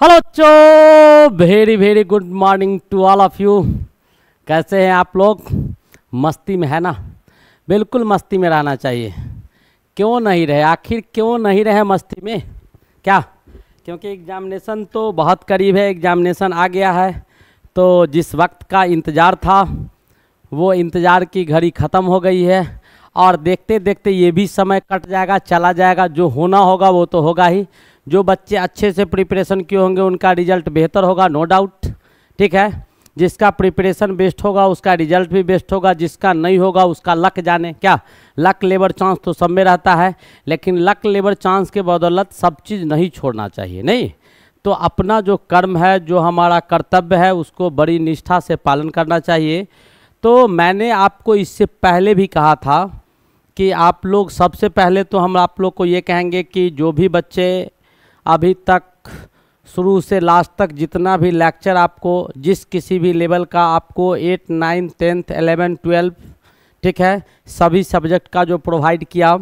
Hello चो very very good morning to all of you कैसे हैं आप लोग? मस्ती में है ना? बिल्कुल मस्ती में रहना चाहिए। क्यों नहीं रहे? आखिर क्यों नहीं रहे मस्ती में? क्या? क्योंकि एग्जामिनेशन तो बहुत करीब है। एग्जामिनेशन आ गया है। तो जिस वक्त का इंतज़ार था, वो इंतज़ार की घड़ी ख़त्म हो गई है। और देखते देखते ये भी समय कट जाएगा, चला जाएगा। जो होना होगा, वो तो होगा ही। जो बच्चे अच्छे से प्रिपरेशन किए होंगे, उनका रिज़ल्ट बेहतर होगा नो डाउट ठीक है? जिसका प्रिपरेशन बेस्ट होगा, उसका रिज़ल्ट भी बेस्ट होगा, जिसका नहीं होगा, उसका लक जाने। क्या? लक लेबर चांस तो सब में रहता है, लेकिन लक लेबर चांस के बदौलत सब चीज़ नहीं छोड़ना चाहिए, नहीं? तो अपना जो कर्म है, जो हमारा कर्तव्य है, उसको बड़ी निष्ठा से पालन करना चाहिए। तो मैंने आपको इससे पहले भी कहा था कि आप लोग सबसे पहले तो हम आप लोग को ये कहेंगे कि जो भी बच्चे अभी तक, शुरू से लास्ट तक जितना भी लेक्चर आपको, जिस किसी भी लेवल का आपको eight nine tenth eleven twelve ठीक है, सभी सब्जेक्ट का जो प्रोवाइड किया,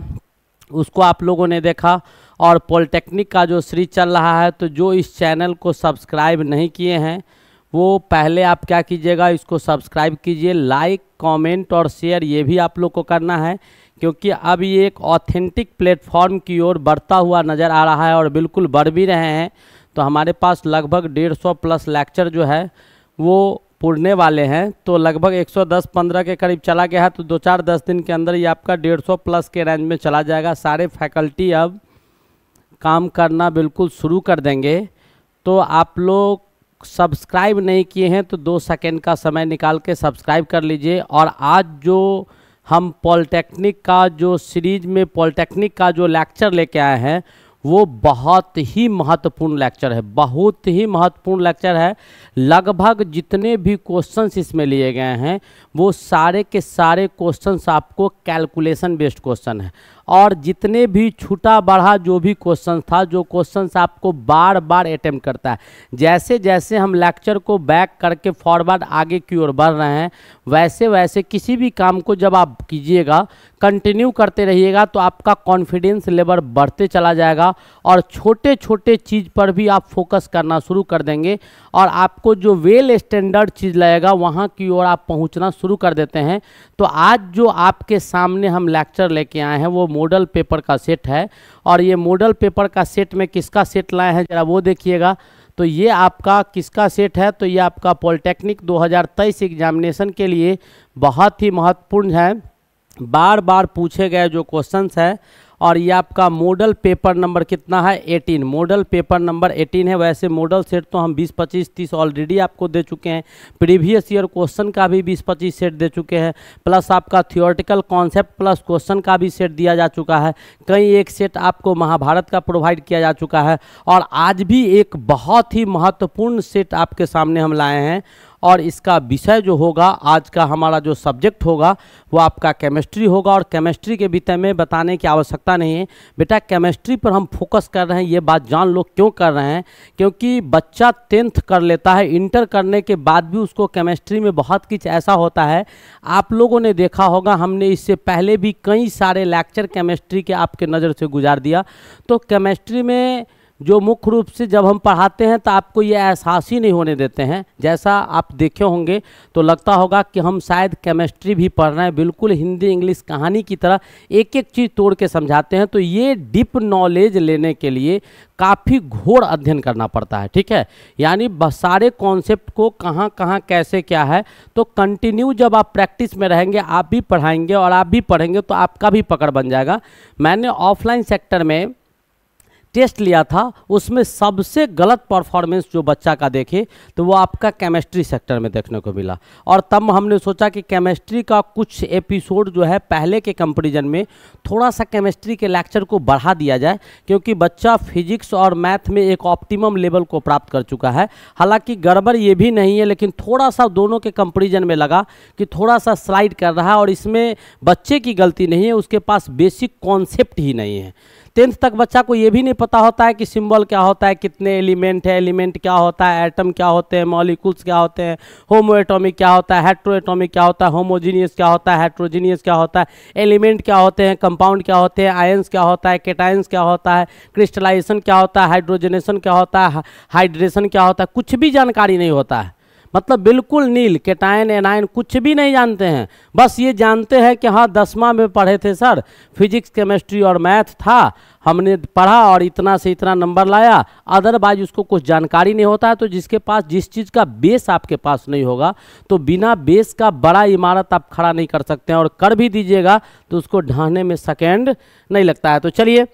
उसको आप लोगों ने देखा, और पॉलिटेक्निक का जो सीरीज़ चल रहा है तो जो इस चैनल को सब्सक्राइब नहीं किए हैं, वो पहले आप क्या कीजिएगा, इसको सब्सक्राइब कीजिए लाइक कमेंट और शेयर ये भी आप लोग को करना है। क्योंकि अब ये एक ऑथेंटिक प्लेटफॉर्म की ओर बढ़ता हुआ नज़र आ रहा है और बिल्कुल बढ़ भी रहे हैं तो हमारे पास लगभग डेढ़ सौ प्लस लेक्चर जो है, वो पुरने वाले हैं। तो लगभग 110-15 के करीब चला गया है तो दो चार दस दिन के अंदर ये आपका डेढ़ सौ प्लस के रेंज में चला जाएगा। सारे फैकल्टी अब काम करना बिल्कुल शुरू कर देंगे। तो आप लोग सब्सक्राइब नहीं किए हैं तो दो सेकेंड का समय निकाल के सब्सक्राइब कर लीजिए। और आज जो हम पॉलिटेक्निक का जो सीरीज़ में, पॉलिटेक्निक का जो लेक्चर लेके आए हैं, वो बहुत ही महत्वपूर्ण लेक्चर है, बहुत ही महत्वपूर्ण लेक्चर है। लगभग जितने भी क्वेश्चंस इसमें लिए गए हैं, वो सारे के सारे क्वेश्चंस आपको कैलकुलेशन बेस्ड क्वेश्चन है। और जितने भी छूटा बढ़ा जो भी क्वेश्चन था, जो क्वेश्चन आपको बार बार अटेम्प्ट करता है। जैसे जैसे हम लेक्चर को बैक करके फॉरवर्ड आगे की ओर बढ़ रहे हैं, वैसे वैसे किसी भी काम को जब आप कीजिएगा कंटिन्यू करते रहिएगा तो आपका कॉन्फिडेंस लेवल बढ़ते चला जाएगा और छोटे छोटे चीज़ पर भी आप फोकस करना शुरू कर देंगे और आपको जो वेल स्टैंडर्ड चीज़ लगेगा, वहाँ की ओर आप पहुँचना शुरू कर देते हैं। तो आज जो आपके सामने हम लेक्चर लेके आए हैं, वो मॉडल पेपर का सेट है। और ये मॉडल पेपर का सेट में किसका सेट लाए हैं, ज़रा वो देखिएगा। तो ये आपका किसका सेट है? तो ये आपका पॉलिटेक्निक 2023 एग्जामिनेशन के लिए बहुत ही महत्वपूर्ण है। बार बार पूछे गए जो क्वेश्चंस है और ये आपका मॉडल पेपर नंबर कितना है? 18 मॉडल पेपर नंबर 18 है। वैसे मॉडल सेट तो हम 20 25 30 ऑलरेडी आपको दे चुके हैं। प्रीवियस ईयर क्वेश्चन का भी 20 25 सेट दे चुके हैं। प्लस आपका थियोरटिकल कॉन्सेप्ट प्लस क्वेश्चन का भी सेट दिया जा चुका है। कई एक सेट आपको महाभारत का प्रोवाइड किया जा चुका है। और आज भी एक बहुत ही महत्वपूर्ण सेट आपके सामने हम लाए हैं। और इसका विषय जो होगा, आज का हमारा जो सब्जेक्ट होगा, वो आपका केमिस्ट्री होगा और केमिस्ट्री के विषय में बताने की आवश्यकता नहीं है। बेटा केमिस्ट्री पर हम फोकस कर रहे हैं, ये बात जान लो क्यों कर रहे हैं? क्योंकि बच्चा टेंथ कर लेता है इंटर करने के बाद भी उसको केमिस्ट्री में बहुत कुछ ऐसा होता है। आप लोगों ने देखा होगा, हमने इससे पहले भी कई सारे लेक्चर केमिस्ट्री के आपके नज़र से गुजार दिया। तो केमिस्ट्री में जो मुख्य रूप से जब हम पढ़ाते हैं तो आपको ये एहसास ही नहीं होने देते हैं। जैसा आप देखे होंगे तो लगता होगा कि हम शायद केमिस्ट्री भी पढ़ रहे हैं, बिल्कुल हिंदी इंग्लिश कहानी की तरह एक एक चीज़ तोड़ के समझाते हैं। तो ये डीप नॉलेज लेने के लिए काफ़ी घोर अध्ययन करना पड़ता है, ठीक है? यानी सारे कॉन्सेप्ट को कहाँ कहाँ, कैसे, क्या है? तो कंटिन्यू जब आप प्रैक्टिस में रहेंगे, आप भी पढ़ाएँगे और आप भी पढ़ेंगे तो आपका भी पकड़ बन जाएगा। मैंने ऑफलाइन सेक्टर में टेस्ट लिया था, उसमें सबसे गलत परफॉर्मेंस जो बच्चा का देखे तो वो आपका केमिस्ट्री सेक्टर में देखने को मिला। और तब हमने सोचा कि केमिस्ट्री का कुछ एपिसोड जो है, पहले के कंपेरिजन में थोड़ा सा केमिस्ट्री के लेक्चर को बढ़ा दिया जाए, क्योंकि बच्चा फिजिक्स और मैथ में एक ऑप्टिमम लेवल को प्राप्त कर चुका है। हालाँकि गड़बड़ ये भी नहीं है, लेकिन थोड़ा सा दोनों के कंपेरिजन में लगा कि थोड़ा सा स्लाइड कर रहा है, और इसमें बच्चे की गलती नहीं है, उसके पास बेसिक कॉन्सेप्ट ही नहीं है। टेंथ तक बच्चा को ये भी नहीं पता होता है कि सिंबल क्या होता है कितने एलिमेंट है एलिमेंट क्या होता है एटम क्या होते हैं मॉलिक्यूल्स क्या होते हैं होमो होमोएटॉमिक क्या होता है हेट्रोएटॉमिक क्या होता है होमोजीनियस क्या होता है हेट्रोजीनियस क्या होता है एलिमेंट क्या होते हैं कंपाउंड क्या होते हैं आयंस क्या होता है केटाइंस क्या होता है क्रिस्टलाइजेशन क्या होता है हाइड्रोजनेशन क्या होता है हाइड्रेशन क्या होता है कुछ भी जानकारी नहीं होता है मतलब बिल्कुल नील केटायन एनाइन कुछ भी नहीं जानते हैं। बस ये जानते हैं कि हाँ दसवा में पढ़े थे सर। फिजिक्स, केमिस्ट्री और मैथ था। हमने पढ़ा और इतना से इतना नंबर लाया। अदरवाइज़ उसको कुछ जानकारी नहीं होता है तो जिसके पास, जिस चीज़ का बेस आपके पास नहीं होगा तो बिना बेस का बड़ा इमारत आप खड़ा नहीं कर सकते हैं। और कर भी दीजिएगा तो उसको ढाने में सेकेंड नहीं लगता है। तो चलिए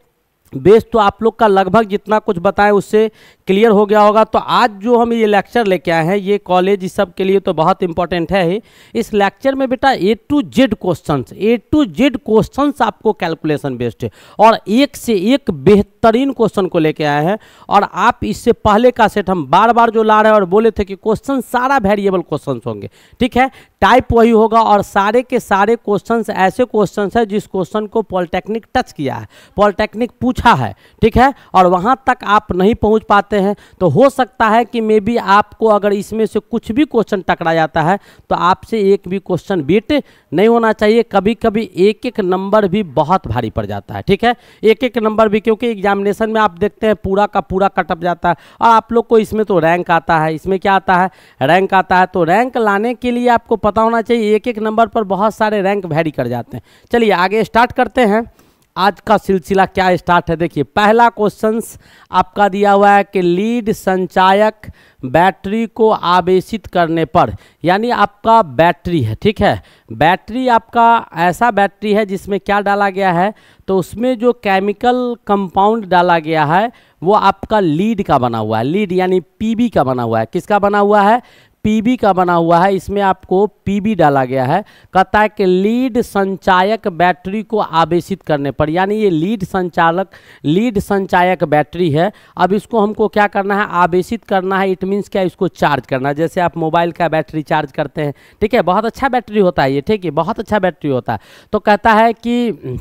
बेस तो आप लोग का लगभग जितना कुछ बताएँ उससे क्लियर हो गया होगा। तो आज जो हम ये लेक्चर लेके आए हैं, ये कॉलेज इस सब के लिए तो बहुत इंपॉर्टेंट है ही। इस लेक्चर में बेटा A to Z question A to Z question आपको कैलकुलेशन बेस्ड है। और एक से एक बेहतरीन क्वेश्चन को लेके आए हैं। और आप इससे पहले का सेट हम बार बार जो ला रहे हैं और बोले थे कि क्वेश्चन सारा वेरिएबल क्वेश्चन होंगे। ठीक है? टाइप वही होगा और सारे के सारे क्वेश्चन ऐसे क्वेश्चन है जिस क्वेश्चन को पॉलिटेक्निक टच किया है। पॉलिटेक्निक पूछा है, ठीक है? और वहाँ तक आप नहीं पहुँच पाते हैं तो हो सकता है कि मे बी आपको अगर इसमें से कुछ भी क्वेश्चन टकरा जाता है तो आपसे एक भी क्वेश्चन बीट नहीं होना चाहिए। कभी कभी एक एक नंबर भी बहुत भारी पड़ जाता है, ठीक है? एक एक नंबर भी, क्योंकि एग्जामिनेशन में आप देखते हैं पूरा का पूरा कटअप जाता है। और आप लोग को इसमें तो रैंक आता है, इसमें क्या आता है? रैंक आता है तो रैंक लाने के लिए आपको पता होना चाहिए एक एक नंबर पर बहुत सारे रैंक वैरी कर जाते हैं। चलिए, आगे स्टार्ट करते हैं। आज का सिलसिला क्या स्टार्ट है? देखिए, पहला क्वेश्चन आपका दिया हुआ है कि लीड संचायक बैटरी को आवेशित करने पर, यानी आपका बैटरी है, ठीक है? बैटरी आपका ऐसा बैटरी है जिसमें क्या डाला गया है? तो उसमें जो केमिकल कंपाउंड डाला गया है, वो आपका लीड का बना हुआ है। लीड यानी पीबी का बना हुआ है। किसका बना हुआ है? पीबी का बना हुआ है, इसमें आपको पीबी डाला गया है, कहता है कि लीड संचायक बैटरी को आवेशित करने पर, यानी ये लीड संचालक, लीड संचायक बैटरी है, अब इसको हमको क्या करना है, आवेशित करना है इट मीन्स क्या, इसको चार्ज करना है, जैसे आप मोबाइल का बैटरी चार्ज करते हैं, ठीक है, बहुत अच्छा बैटरी होता है ये, ठीक है, बहुत अच्छा बैटरी होता है तो कहता है कि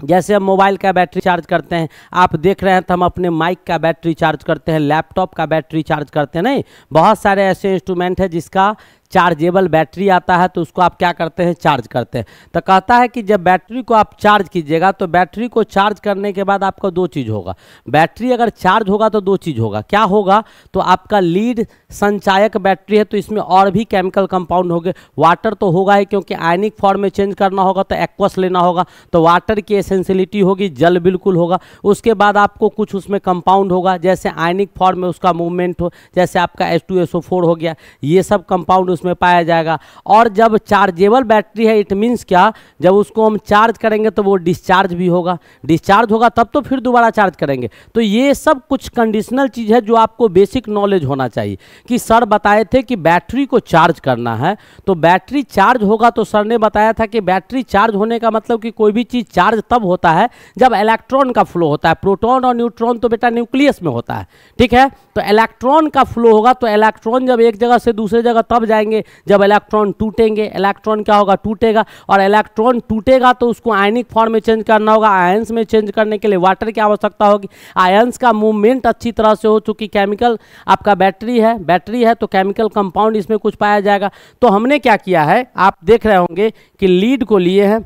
जैसे हम मोबाइल का बैटरी चार्ज करते हैं, आप देख रहे हैं तो हम अपने माइक का बैटरी चार्ज करते हैं, लैपटॉप का बैटरी चार्ज करते हैं, नहीं? बहुत सारे ऐसे इंस्ट्रूमेंट है जिसका चार्जेबल बैटरी आता है तो उसको आप क्या करते हैं? चार्ज करते हैं। तो कहता है कि जब बैटरी को आप चार्ज कीजिएगा तो बैटरी को चार्ज करने के बाद आपका दो चीज़ होगा। बैटरी अगर चार्ज होगा तो दो चीज़ होगा। क्या होगा? तो आपका लीड संचायक बैटरी है तो इसमें और भी केमिकल कंपाउंड होंगे। वाटर तो होगा ही, क्योंकि आयनिक फॉर्म में चेंज करना होगा तो एक्वस लेना होगा। तो वाटर की एसेंसिलिटी होगी, जल बिल्कुल होगा। उसके बाद आपको कुछ उसमें कंपाउंड होगा, जैसे आयनिक फॉर्म में उसका मूवमेंट हो, जैसे आपका एस हो गया। ये सब कंपाउंड उसमें पाया जाएगा। और जब चार्जेबल बैटरी है इट मीन्स क्या? जब उसको हम चार्ज करेंगे तो वो डिस्चार्ज भी होगा। डिस्चार्ज होगा, तब तो फिर दोबारा चार्ज करेंगे। तो ये सब कुछ कंडीशनल चीज़ है जो आपको बेसिक नॉलेज होना चाहिए। कि सर बताए थे कि बैटरी को चार्ज करना है। तो बैटरी चार्ज होगा तो सर ने बताया था कि बैटरी चार्ज होने का मतलब कि कोई भी चीज़ चार्ज तब होता है जब इलेक्ट्रॉन का फ्लो होता है। प्रोटॉन और न्यूट्रॉन तो बेटा न्यूक्लियस में होता है। ठीक है? तो इलेक्ट्रॉन का फ्लो होगा तो इलेक्ट्रॉन जब एक जगह से दूसरे जगह तब जाएँगे। जाएँगे। जब इलेक्ट्रॉन टूटेंगे इलेक्ट्रॉन क्या होगा? टूटेगा। और इलेक्ट्रॉन टूटेगा तो उसको आयनिक फॉर्म में चेंज करना होगा। आयंस में चेंज करने के लिए वाटर की आवश्यकता होगी। आयंस का मूवमेंट अच्छी तरह से हो चुकी केमिकल आपका बैटरी है बैटरी है तो केमिकल कंपाउंड इसमें कुछ पाया जाएगा। तो हमने क्या किया है? आप देख रहे होंगे कि लीड को लिए हैं।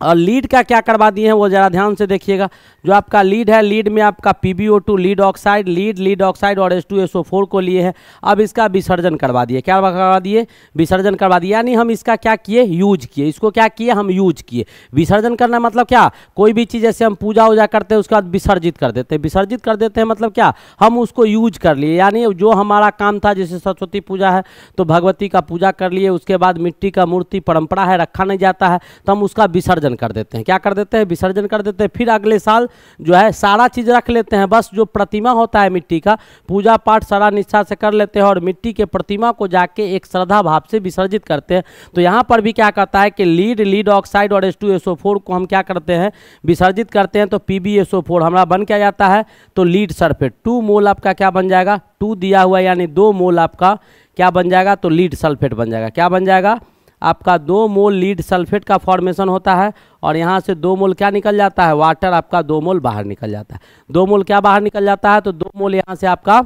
और लीड का क्या करवा दिए हैं वो ज़रा ध्यान से देखिएगा। जो आपका लीड है लीड में आपका P B O two lead oxide lead lead oxide और S two S O four को लिए हैं। अब इसका विसर्जन करवा दिए। क्या करवा दिए? विसर्जन करवा दिए। यानी हम इसका क्या किए? यूज़ किए। इसको क्या किए? हम यूज़ किए। विसर्जन करना मतलब क्या? कोई भी चीज़ जैसे हम पूजा वूजा करते हैं, उसके बाद विसर्जित कर देते हैं। विसर्जित कर देते हैं मतलब क्या? हम उसको यूज़ कर लिए। यानी जो हमारा काम था, जैसे सरस्वती पूजा है तो भगवती का पूजा कर लिए। उसके बाद मिट्टी का मूर्ति, परंपरा है, रखा नहीं जाता है तो हम उसका विसर्जन विसर्जन कर देते हैं। क्या कर देते हैं? विसर्जन कर देते हैं। फिर अगले साल जो है, सारा चीज़ रख लेते हैं। बस जो प्रतिमा होता है मिट्टी का, पूजा पाठ, सारा निष्ठा से कर लेते हैं और मिट्टी के प्रतिमा को जाके एक श्रद्धा भाव से विसर्जित करते हैं। तो यहाँ पर भी क्या करता है कि लीड लीड ऑक्साइड और एस को हम क्या करते हैं? विसर्जित करते हैं। तो पी हमारा बन क्या जाता है? तो लीड सल्फेट। टू मोल आपका क्या बन जाएगा? टू दिया हुआ, यानी दो मोल आपका क्या बन जाएगा? तो लीड सल्फेट बन जाएगा। क्या बन जाएगा? आपका दो मोल लीड सल्फेट का फॉर्मेशन होता है और यहाँ से दो मोल क्या निकल जाता है? वाटर आपका दो मोल बाहर निकल जाता है। दो मोल क्या बाहर निकल जाता है? तो दो मोल यहाँ से आपका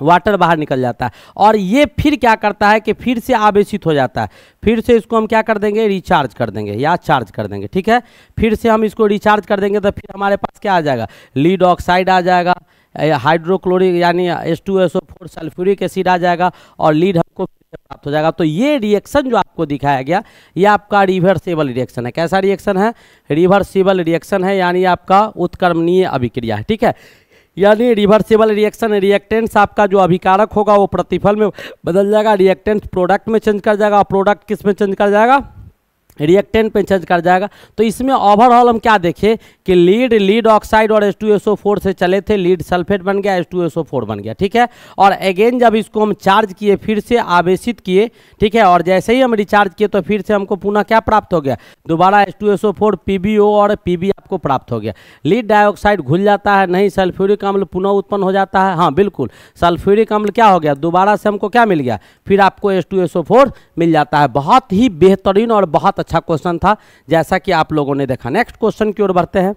वाटर बाहर निकल जाता है। और ये फिर क्या करता है कि फिर से आवेशित हो जाता है। फिर से इसको हम क्या कर देंगे? रिचार्ज कर देंगे या चार्ज कर देंगे, ठीक है? फिर से हम इसको रिचार्ज कर देंगे तो फिर हमारे पास क्या आ जाएगा? लीड ऑक्साइड आ जाएगा हाइड्रोक्लोरिक यानी S two S O four sulphuric acid आ जाएगा और लीड हमको प्राप्त हो जाएगा। तो ये रिएक्शन जो आपको दिखाया गया, ये आपका रिवर्सेबल रिएक्शन है। कैसा रिएक्शन है? रिवर्सिबल रिएक्शन है, यानी आपका उत्कर्मणीय अभिक्रिया है, ठीक है? यानी रिवर्सिबल रिएक्शन रिएक्टेंट्स आपका जो अभिकारक होगा, वो प्रतिफल में बदल जाएगा रिएक्टेंट्स प्रोडक्ट में चेंज कर जाएगा प्रोडक्ट किसमें चेंज कर जाएगा? रिएक्टेंट पे चेंज कर जाएगा। तो इसमें ओवरऑल हम क्या देखें कि लीड लीड ऑक्साइड और H2SO4 से चले थे लीड सल्फेट बन गया H2SO4 बन गया, ठीक है? और अगेन जब इसको हम चार्ज किए, फिर से आवेशित किए, ठीक है? और जैसे ही हम रिचार्ज किए तो फिर से हमको पुनः क्या प्राप्त हो गया? दोबारा H2SO4 PbO और Pb आपको प्राप्त हो गया। लीड डाइऑक्साइड घुल जाता है, नहीं सल्फ्यूरिक अम्ल पुनः उत्पन्न हो जाता है। हाँ बिल्कुल। सल्फ्यूरिक अम्ल क्या हो गया? दोबारा से हमको क्या मिल गया? फिर आपको H2SO4 मिल जाता है। बहुत ही बेहतरीन और बहुत अच्छा क्वेश्चन था, जैसा कि आप लोगों ने देखा। नेक्स्ट क्वेश्चन की ओर बढ़ते हैं।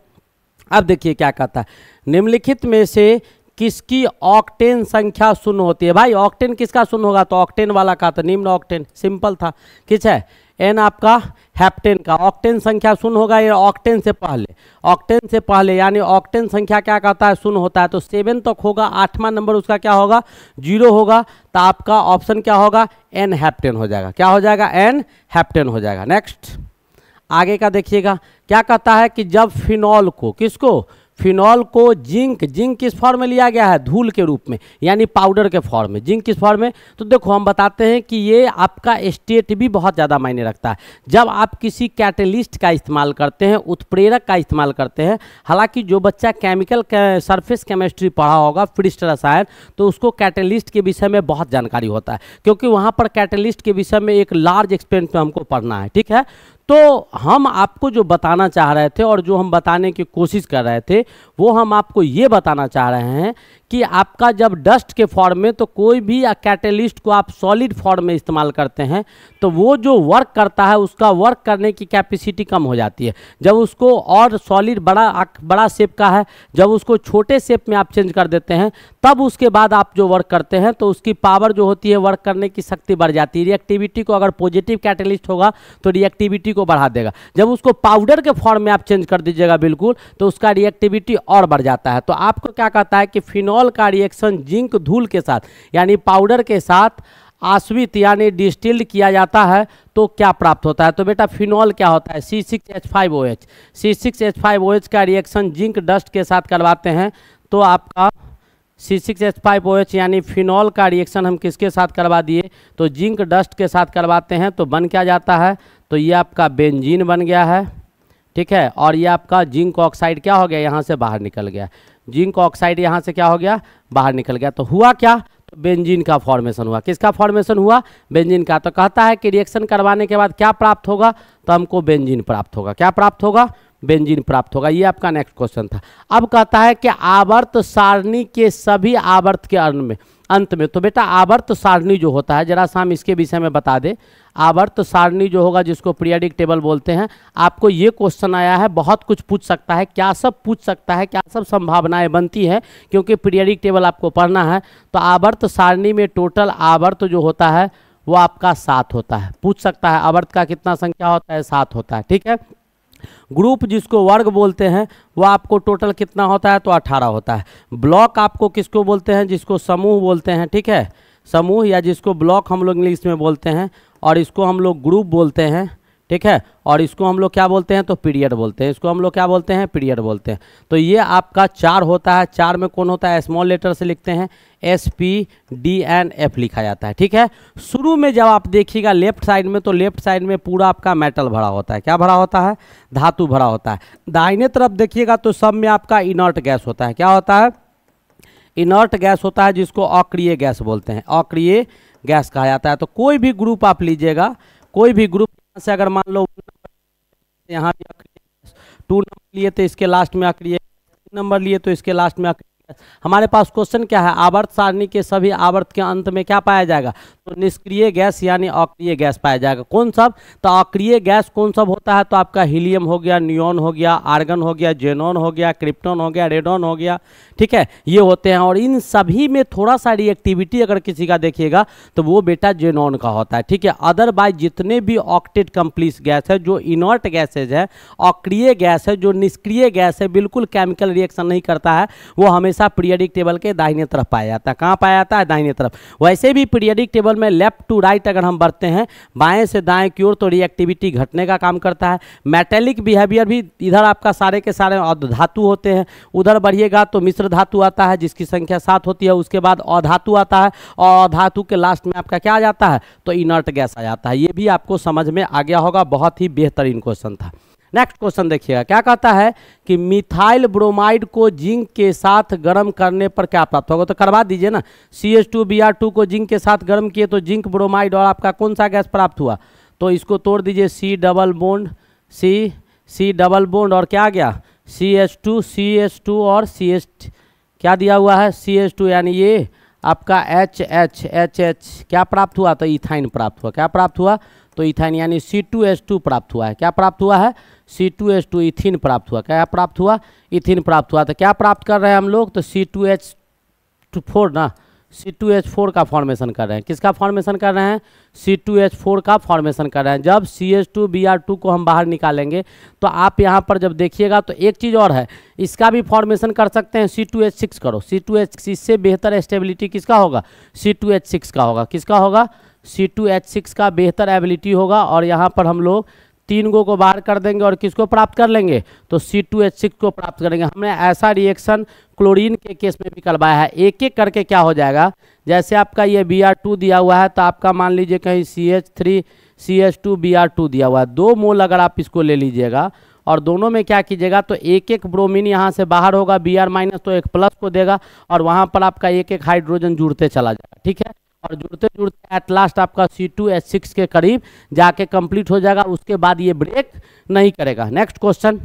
अब देखिए क्या कहता है। निम्नलिखित में से किसकी ऑक्टेन संख्या शून्य होती है? भाई, ऑक्टेन किसका शून्य होगा? तो ऑक्टेन वाला का था, निम्न ऑक्टेन। सिंपल था। ठीक है? एन आपका हैप्टेन का। ऑक्टेन संख्या शून्य होगा, ये ऑक्टेन से पहले। ऑक्टेन से पहले, यानी ऑक्टेन संख्या क्या कहता है? शून्य होता है। तो सेवन तक होगा, आठवां नंबर उसका क्या होगा? ज़ीरो होगा। तो आपका ऑप्शन क्या होगा? एन हैप्टेन हो जाएगा। क्या हो जाएगा? एन हैप्टेन हो जाएगा। नेक्स्ट, आगे का देखिएगा। क्या कहता है कि जब फिनॉल को, किसको? फिनॉल को जिंक जिंक किस फॉर्म में लिया गया है? धूल के रूप में, यानी पाउडर के फॉर्म में। जिंक किस फॉर्म में? तो देखो, हम बताते हैं कि ये आपका स्टेट भी बहुत ज़्यादा मायने रखता है। जब आप किसी कैटलिस्ट का इस्तेमाल करते हैं, उत्प्रेरक का इस्तेमाल करते हैं, हालाँकि जो बच्चा केमिकल सरफेस केमिस्ट्री पढ़ा होगा पृष्ठ रसायन तो उसको कैटलिस्ट के विषय में बहुत जानकारी होता है। क्योंकि वहाँ पर कैटलिस्ट के विषय में एक लार्ज एक्सपेंट में हमको पढ़ना है, ठीक है? तो हम आपको जो बताना चाह रहे थे और जो हम बताने की कोशिश कर रहे थे, वो हम आपको ये बताना चाह रहे हैं कि आपका जब डस्ट के फॉर्म में तो कोई भी कैटलिस्ट को आप सॉलिड फॉर्म में इस्तेमाल करते हैं तो वो जो वर्क करता है, उसका वर्क करने की कैपेसिटी कम हो जाती है। जब उसको और सॉलिड बड़ा बड़ा शेप का है, जब उसको छोटे शेप में आप चेंज कर देते हैं, तब उसके बाद आप जो वर्क करते हैं तो उसकी पावर जो होती है वर्क करने की शक्ति बढ़ जाती है। रिएक्टिविटी को अगर पॉजिटिव कैटलिस्ट होगा तो रिएक्टिविटी को बढ़ा देगा। जब उसको पाउडर के फॉर्म में आप चेंज कर दीजिएगा, बिल्कुल तो उसका रिएक्टिविटी और बढ़ जाता है। तो आपको क्या कहता है कि फिनॉल फिनॉल का रिएक्शन जिंक धूल के साथ, यानी पाउडर के साथ आश्वित यानी डिस्टिल्ड किया जाता है तो क्या प्राप्त होता है? तो बेटा फिनॉल क्या होता है? C six H five O H C six H five O H का रिएक्शन जिंक डस्ट के साथ करवाते हैं। तो आपका C six H five O H यानी फिनॉल का रिएक्शन हम किसके साथ करवा दिए? तो जिंक डस्ट के साथ करवाते हैं तो बन क्या जाता है? तो ये आपका बेंजीन बन गया है, ठीक है? और ये आपका जिंक ऑक्साइड क्या हो गया? यहाँ से बाहर निकल गया। जिंक ऑक्साइड यहाँ से क्या हो गया? बाहर निकल गया। तो हुआ क्या? तो बेंजिन का फॉर्मेशन हुआ। किसका फॉर्मेशन हुआ? बेंजीन का। तो कहता है कि रिएक्शन करवाने के बाद क्या प्राप्त होगा? तो हमको बेंजिन प्राप्त होगा। क्या प्राप्त होगा? बेंजिन प्राप्त होगा। ये आपका नेक्स्ट क्वेश्चन था। अब कहता है कि आवर्त सारणी के सभी आवर्त के अर्न में अंत में तो बेटा आवर्त सारणी जो होता है, जरा सा हम इसके विषय में बता दें, आवर्त सारणी जो होगा, जिसको पीरियडिक टेबल बोलते हैं, आपको ये क्वेश्चन आया है, बहुत कुछ पूछ सकता है, क्या सब पूछ सकता है, क्या सब संभावनाएँ बनती हैं, क्योंकि पीरियडिक टेबल आपको पढ़ना है तो आवर्त सारणी में टोटल आवर्त जो होता है, वो आपका सात होता है। पूछ सकता है, आवर्त का कितना संख्या होता है, सात होता है, ठीक है? ग्रुप जिसको वर्ग बोलते हैं वह आपको टोटल कितना होता है? तो अठारह होता है। ब्लॉक आपको किसको बोलते हैं? जिसको समूह बोलते हैं, ठीक है? समूह या जिसको ब्लॉक हम लोग इंग्लिश में बोलते हैं और इसको हम लोग ग्रुप बोलते हैं। ठीक है? और इसको हम लोग क्या बोलते हैं? तो पीरियड बोलते हैं। इसको हम लोग क्या बोलते हैं? पीरियड बोलते हैं। तो ये आपका चार होता है। चार में कौन होता है? स्मॉल लेटर से लिखते हैं। S P D N F लिखा जाता है। ठीक है? शुरू में जब आप देखिएगा लेफ़्ट साइड में तो लेफ़्ट साइड में पूरा आपका मेटल भरा होता है। क्या भरा होता है? धातु भरा होता है। दाहिने तरफ़ देखिएगा तो सब में आपका इनर्ट गैस होता है। क्या होता है? इनर्ट गैस होता है, जिसको अक्रिय गैस बोलते हैं। अक्रिय गैस कहा जाता है। तो कोई भी ग्रुप आप लीजिएगा, कोई भी ग्रुप से अगर मान लो यहाँ भी टू नंबर लिए तो इसके लास्ट में आकर नंबर लिए तो इसके लास्ट में अक्रिय हमारे पास क्वेश्चन क्या है? आवर्त सारणी के सभी आवर्त के अंत में क्या पाया जाएगा? तो निष्क्रिय गैस यानी अक्रिय गैस पाया जाएगा। कौन सब? तो अक्रिय गैस कौन सब होता है? तो आपका हीलियम हो गया, नियोन हो गया, आर्गन हो गया, जेनोन हो गया, क्रिप्टोन हो गया, रेडोन हो गया। ठीक है? ये होते हैं और इन सभी में थोड़ा सा रिएक्टिविटी अगर किसी का देखिएगा तो वो बेटा जेनोन का होता है। ठीक है? अदरवाइज़ जितने भी ऑक्टेट कंप्लीस गैस है, जो इनर्ट गैसेज है, अक्रिय गैस है, जो निष्क्रिय गैस है, बिल्कुल केमिकल रिएक्शन नहीं करता है, वो हमेशा पीरियडिक टेबल के दाहिने तरफ़ पाया जाता है। कहाँ पाया जाता है? दाहिने तरफ़। वैसे भी पीरियडिक टेबल में लेफ़्ट टू राइट अगर हम बढ़ते हैं, बाएँ से दाएँ की ओर तो रिएक्टिविटी घटने का काम करता है। मेटेलिक बिहेवियर भी इधर आपका सारे के सारे धातु होते हैं। उधर बढ़िएगा तो मिश्र धातु आता है, जिसकी संख्या सात होती है, उसके बाद अधातु आता है और अधातु के लास्ट में आपका क्या आ जाता है? तो इनर्ट गैस आ जाता है। ये भी आपको समझ में आ गया होगा, बहुत ही बेहतरीन क्वेश्चन था। नेक्स्ट क्वेश्चन देखिएगा। क्या कहता है कि मिथाइल ब्रोमाइड को जिंक के साथ गर्म करने पर क्या प्राप्त होगा? तो करवा दीजिए ना। C H two B R two को जिंक के साथ गर्म किए तो जिंक ब्रोमाइड और आपका कौन सा गैस प्राप्त हुआ? तो इसको तोड़ दीजिए। C double bond C C double bond और क्या गया? C H two C H two और सी एच क्या दिया हुआ है? सी एच टू यानी ये आपका एच एच एच एच क्या प्राप्त हुआ? तो इथाइन प्राप्त हुआ। क्या प्राप्त हुआ? तो इथाइन यानी सी टू एच टू प्राप्त हुआ है। क्या प्राप्त हुआ है? C two H two ethyne प्राप्त हुआ। क्या प्राप्त हुआ? इथिन प्राप्त हुआ। तो क्या प्राप्त कर रहे हैं हम लोग? तो C two H two four ना सी टू एच फोर का फॉर्मेशन कर रहे हैं। किसका फॉर्मेशन कर रहे हैं? सी टू एच फोर का फॉर्मेशन कर रहे हैं। जब C H two B R two को हम बाहर निकालेंगे तो आप यहाँ पर जब देखिएगा तो एक चीज़ और है। इसका भी फॉर्मेशन कर सकते हैं। सी टू एच सिक्स करो। सी टू एच सिक्स इससे बेहतर स्टेबिलिटी किसका होगा? सी टू एच सिक्स का होगा। किसका होगा? सी टू एच सिक्स का बेहतर एबिलिटी होगा। और यहाँ पर हम लोग तीन गो को बाहर कर देंगे और किसको प्राप्त कर लेंगे? तो सी टू एच सिक्स को प्राप्त करेंगे। हमने ऐसा रिएक्शन क्लोरीन के केस में भी करवाया है। एक एक करके क्या हो जाएगा? जैसे आपका ये बी आर टू दिया हुआ है तो आपका मान लीजिए कहीं C H three C H two B R two दिया हुआ है। दो मोल अगर आप इसको ले लीजिएगा और दोनों में क्या कीजिएगा तो एक एक ब्रोमीन यहाँ से बाहर होगा बी आर माइनस तो एक प्लस को देगा और वहाँ पर आपका एक एक हाइड्रोजन जुड़ते चला जाएगा। ठीक है? और जुड़ते जुड़ते एट लास्ट आपका सी टू एच सिक्स के करीब जाके कंप्लीट हो जाएगा, उसके बाद ये ब्रेक नहीं करेगा। नेक्स्ट क्वेश्चन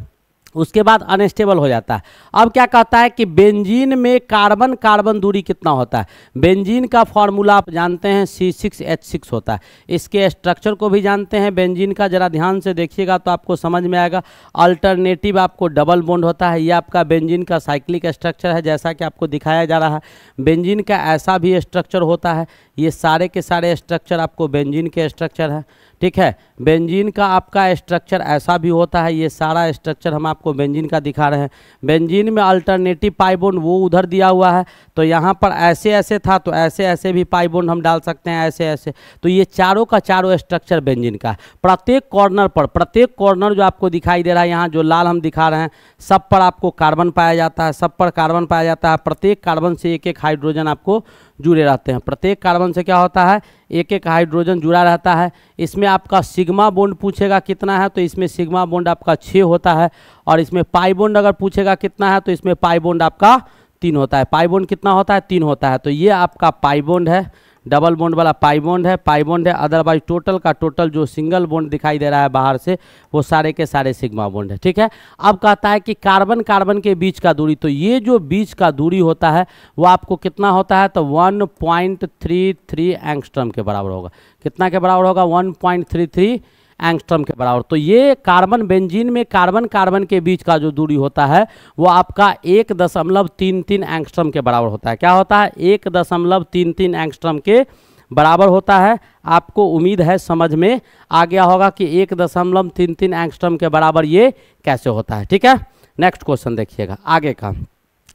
उसके बाद अनस्टेबल हो जाता है। अब क्या कहता है कि बेंजीन में कार्बन कार्बन दूरी कितना होता है? बेंजीन का फॉर्मूला आप जानते हैं सी सिक्स एच सिक्स होता है। इसके स्ट्रक्चर को भी जानते हैं। बेंजीन का ज़रा ध्यान से देखिएगा तो आपको समझ में आएगा। अल्टरनेटिव आपको डबल बॉन्ड होता है। ये आपका बेंजीन का साइक्लिक स्ट्रक्चर है, जैसा कि आपको दिखाया जा रहा है। बेंजीन का ऐसा भी स्ट्रक्चर होता है। ये सारे के सारे स्ट्रक्चर आपको बेंजीन के स्ट्रक्चर है। ठीक है? बेंजीन का आपका स्ट्रक्चर ऐसा भी होता है, ये सारा स्ट्रक्चर हम आपको बेंजीन का दिखा रहे हैं। बेंजीन में अल्टरनेटिव पाइबोन वो उधर दिया हुआ है तो यहाँ पर ऐसे ऐसे था तो ऐसे ऐसे भी पाइबोन हम डाल सकते हैं ऐसे ऐसे तो ये चारों का चारों स्ट्रक्चर बेंजीन का प्रत्येक कॉर्नर पर, प्रत्येक कॉर्नर जो आपको दिखाई दे रहा है, यहाँ जो लाल हम दिखा रहे हैं, सब पर आपको कार्बन पाया जाता है, सब पर कार्बन पाया जाता है। प्रत्येक कार्बन से एक एक हाइड्रोजन आपको जुड़े रहते हैं। प्रत्येक कार्बन से क्या होता है? एक एक हाइड्रोजन जुड़ा रहता है। इसमें आपका सिग्मा बोंड पूछेगा कितना है तो इसमें सिग्मा बोंड आपका छः होता है। और इसमें पाई बॉन्ड अगर पूछेगा कितना है तो इसमें पाई बॉन्ड आपका तीन होता है। पाई बॉन्ड कितना होता है? तीन होता है। तो ये आपका पाई बॉन्ड है। डबल बोंड वाला पाई बोंड है, पाई बॉन्ड है अदरवाइज़ टोटल का टोटल जो सिंगल बोंड दिखाई दे रहा है बाहर से, वो सारे के सारे सिग्मा बोंड है, ठीक है? अब कहता है कि कार्बन कार्बन के बीच का दूरी तो ये जो बीच का दूरी होता है, वो आपको कितना होता है? तो one point three three angstrom के बराबर होगा। कितना के बराबर होगा? One point three three angstrom के बराबर। तो ये कार्बन बेंजीन में कार्बन कार्बन के बीच का जो दूरी होता है, वो आपका एक दशमलव तीन तीन एंगस्ट्रम के बराबर होता है। क्या होता है? एक दशमलव तीन तीन एंगस्ट्रम के बराबर होता है। आपको उम्मीद है, समझ में आ गया होगा कि एक दशमलव तीन तीन एंगस्ट्रम के बराबर ये कैसे होता है। ठीक है? नेक्स्ट क्वेश्चन देखिएगा। आगे का।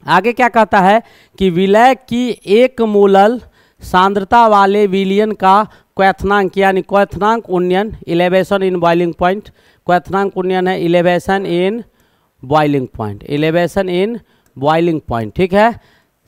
आगे क्या कहता है कि विलय की एक मूलल सांद्रता वाले विलियन का क्वैथनांक यानी क्वैथनांक उन्नयन इलेवेशन इन बॉइलिंग पॉइंट क्वैथनांक उन्नयन है elevation in boiling point elevation in boiling point ठीक है?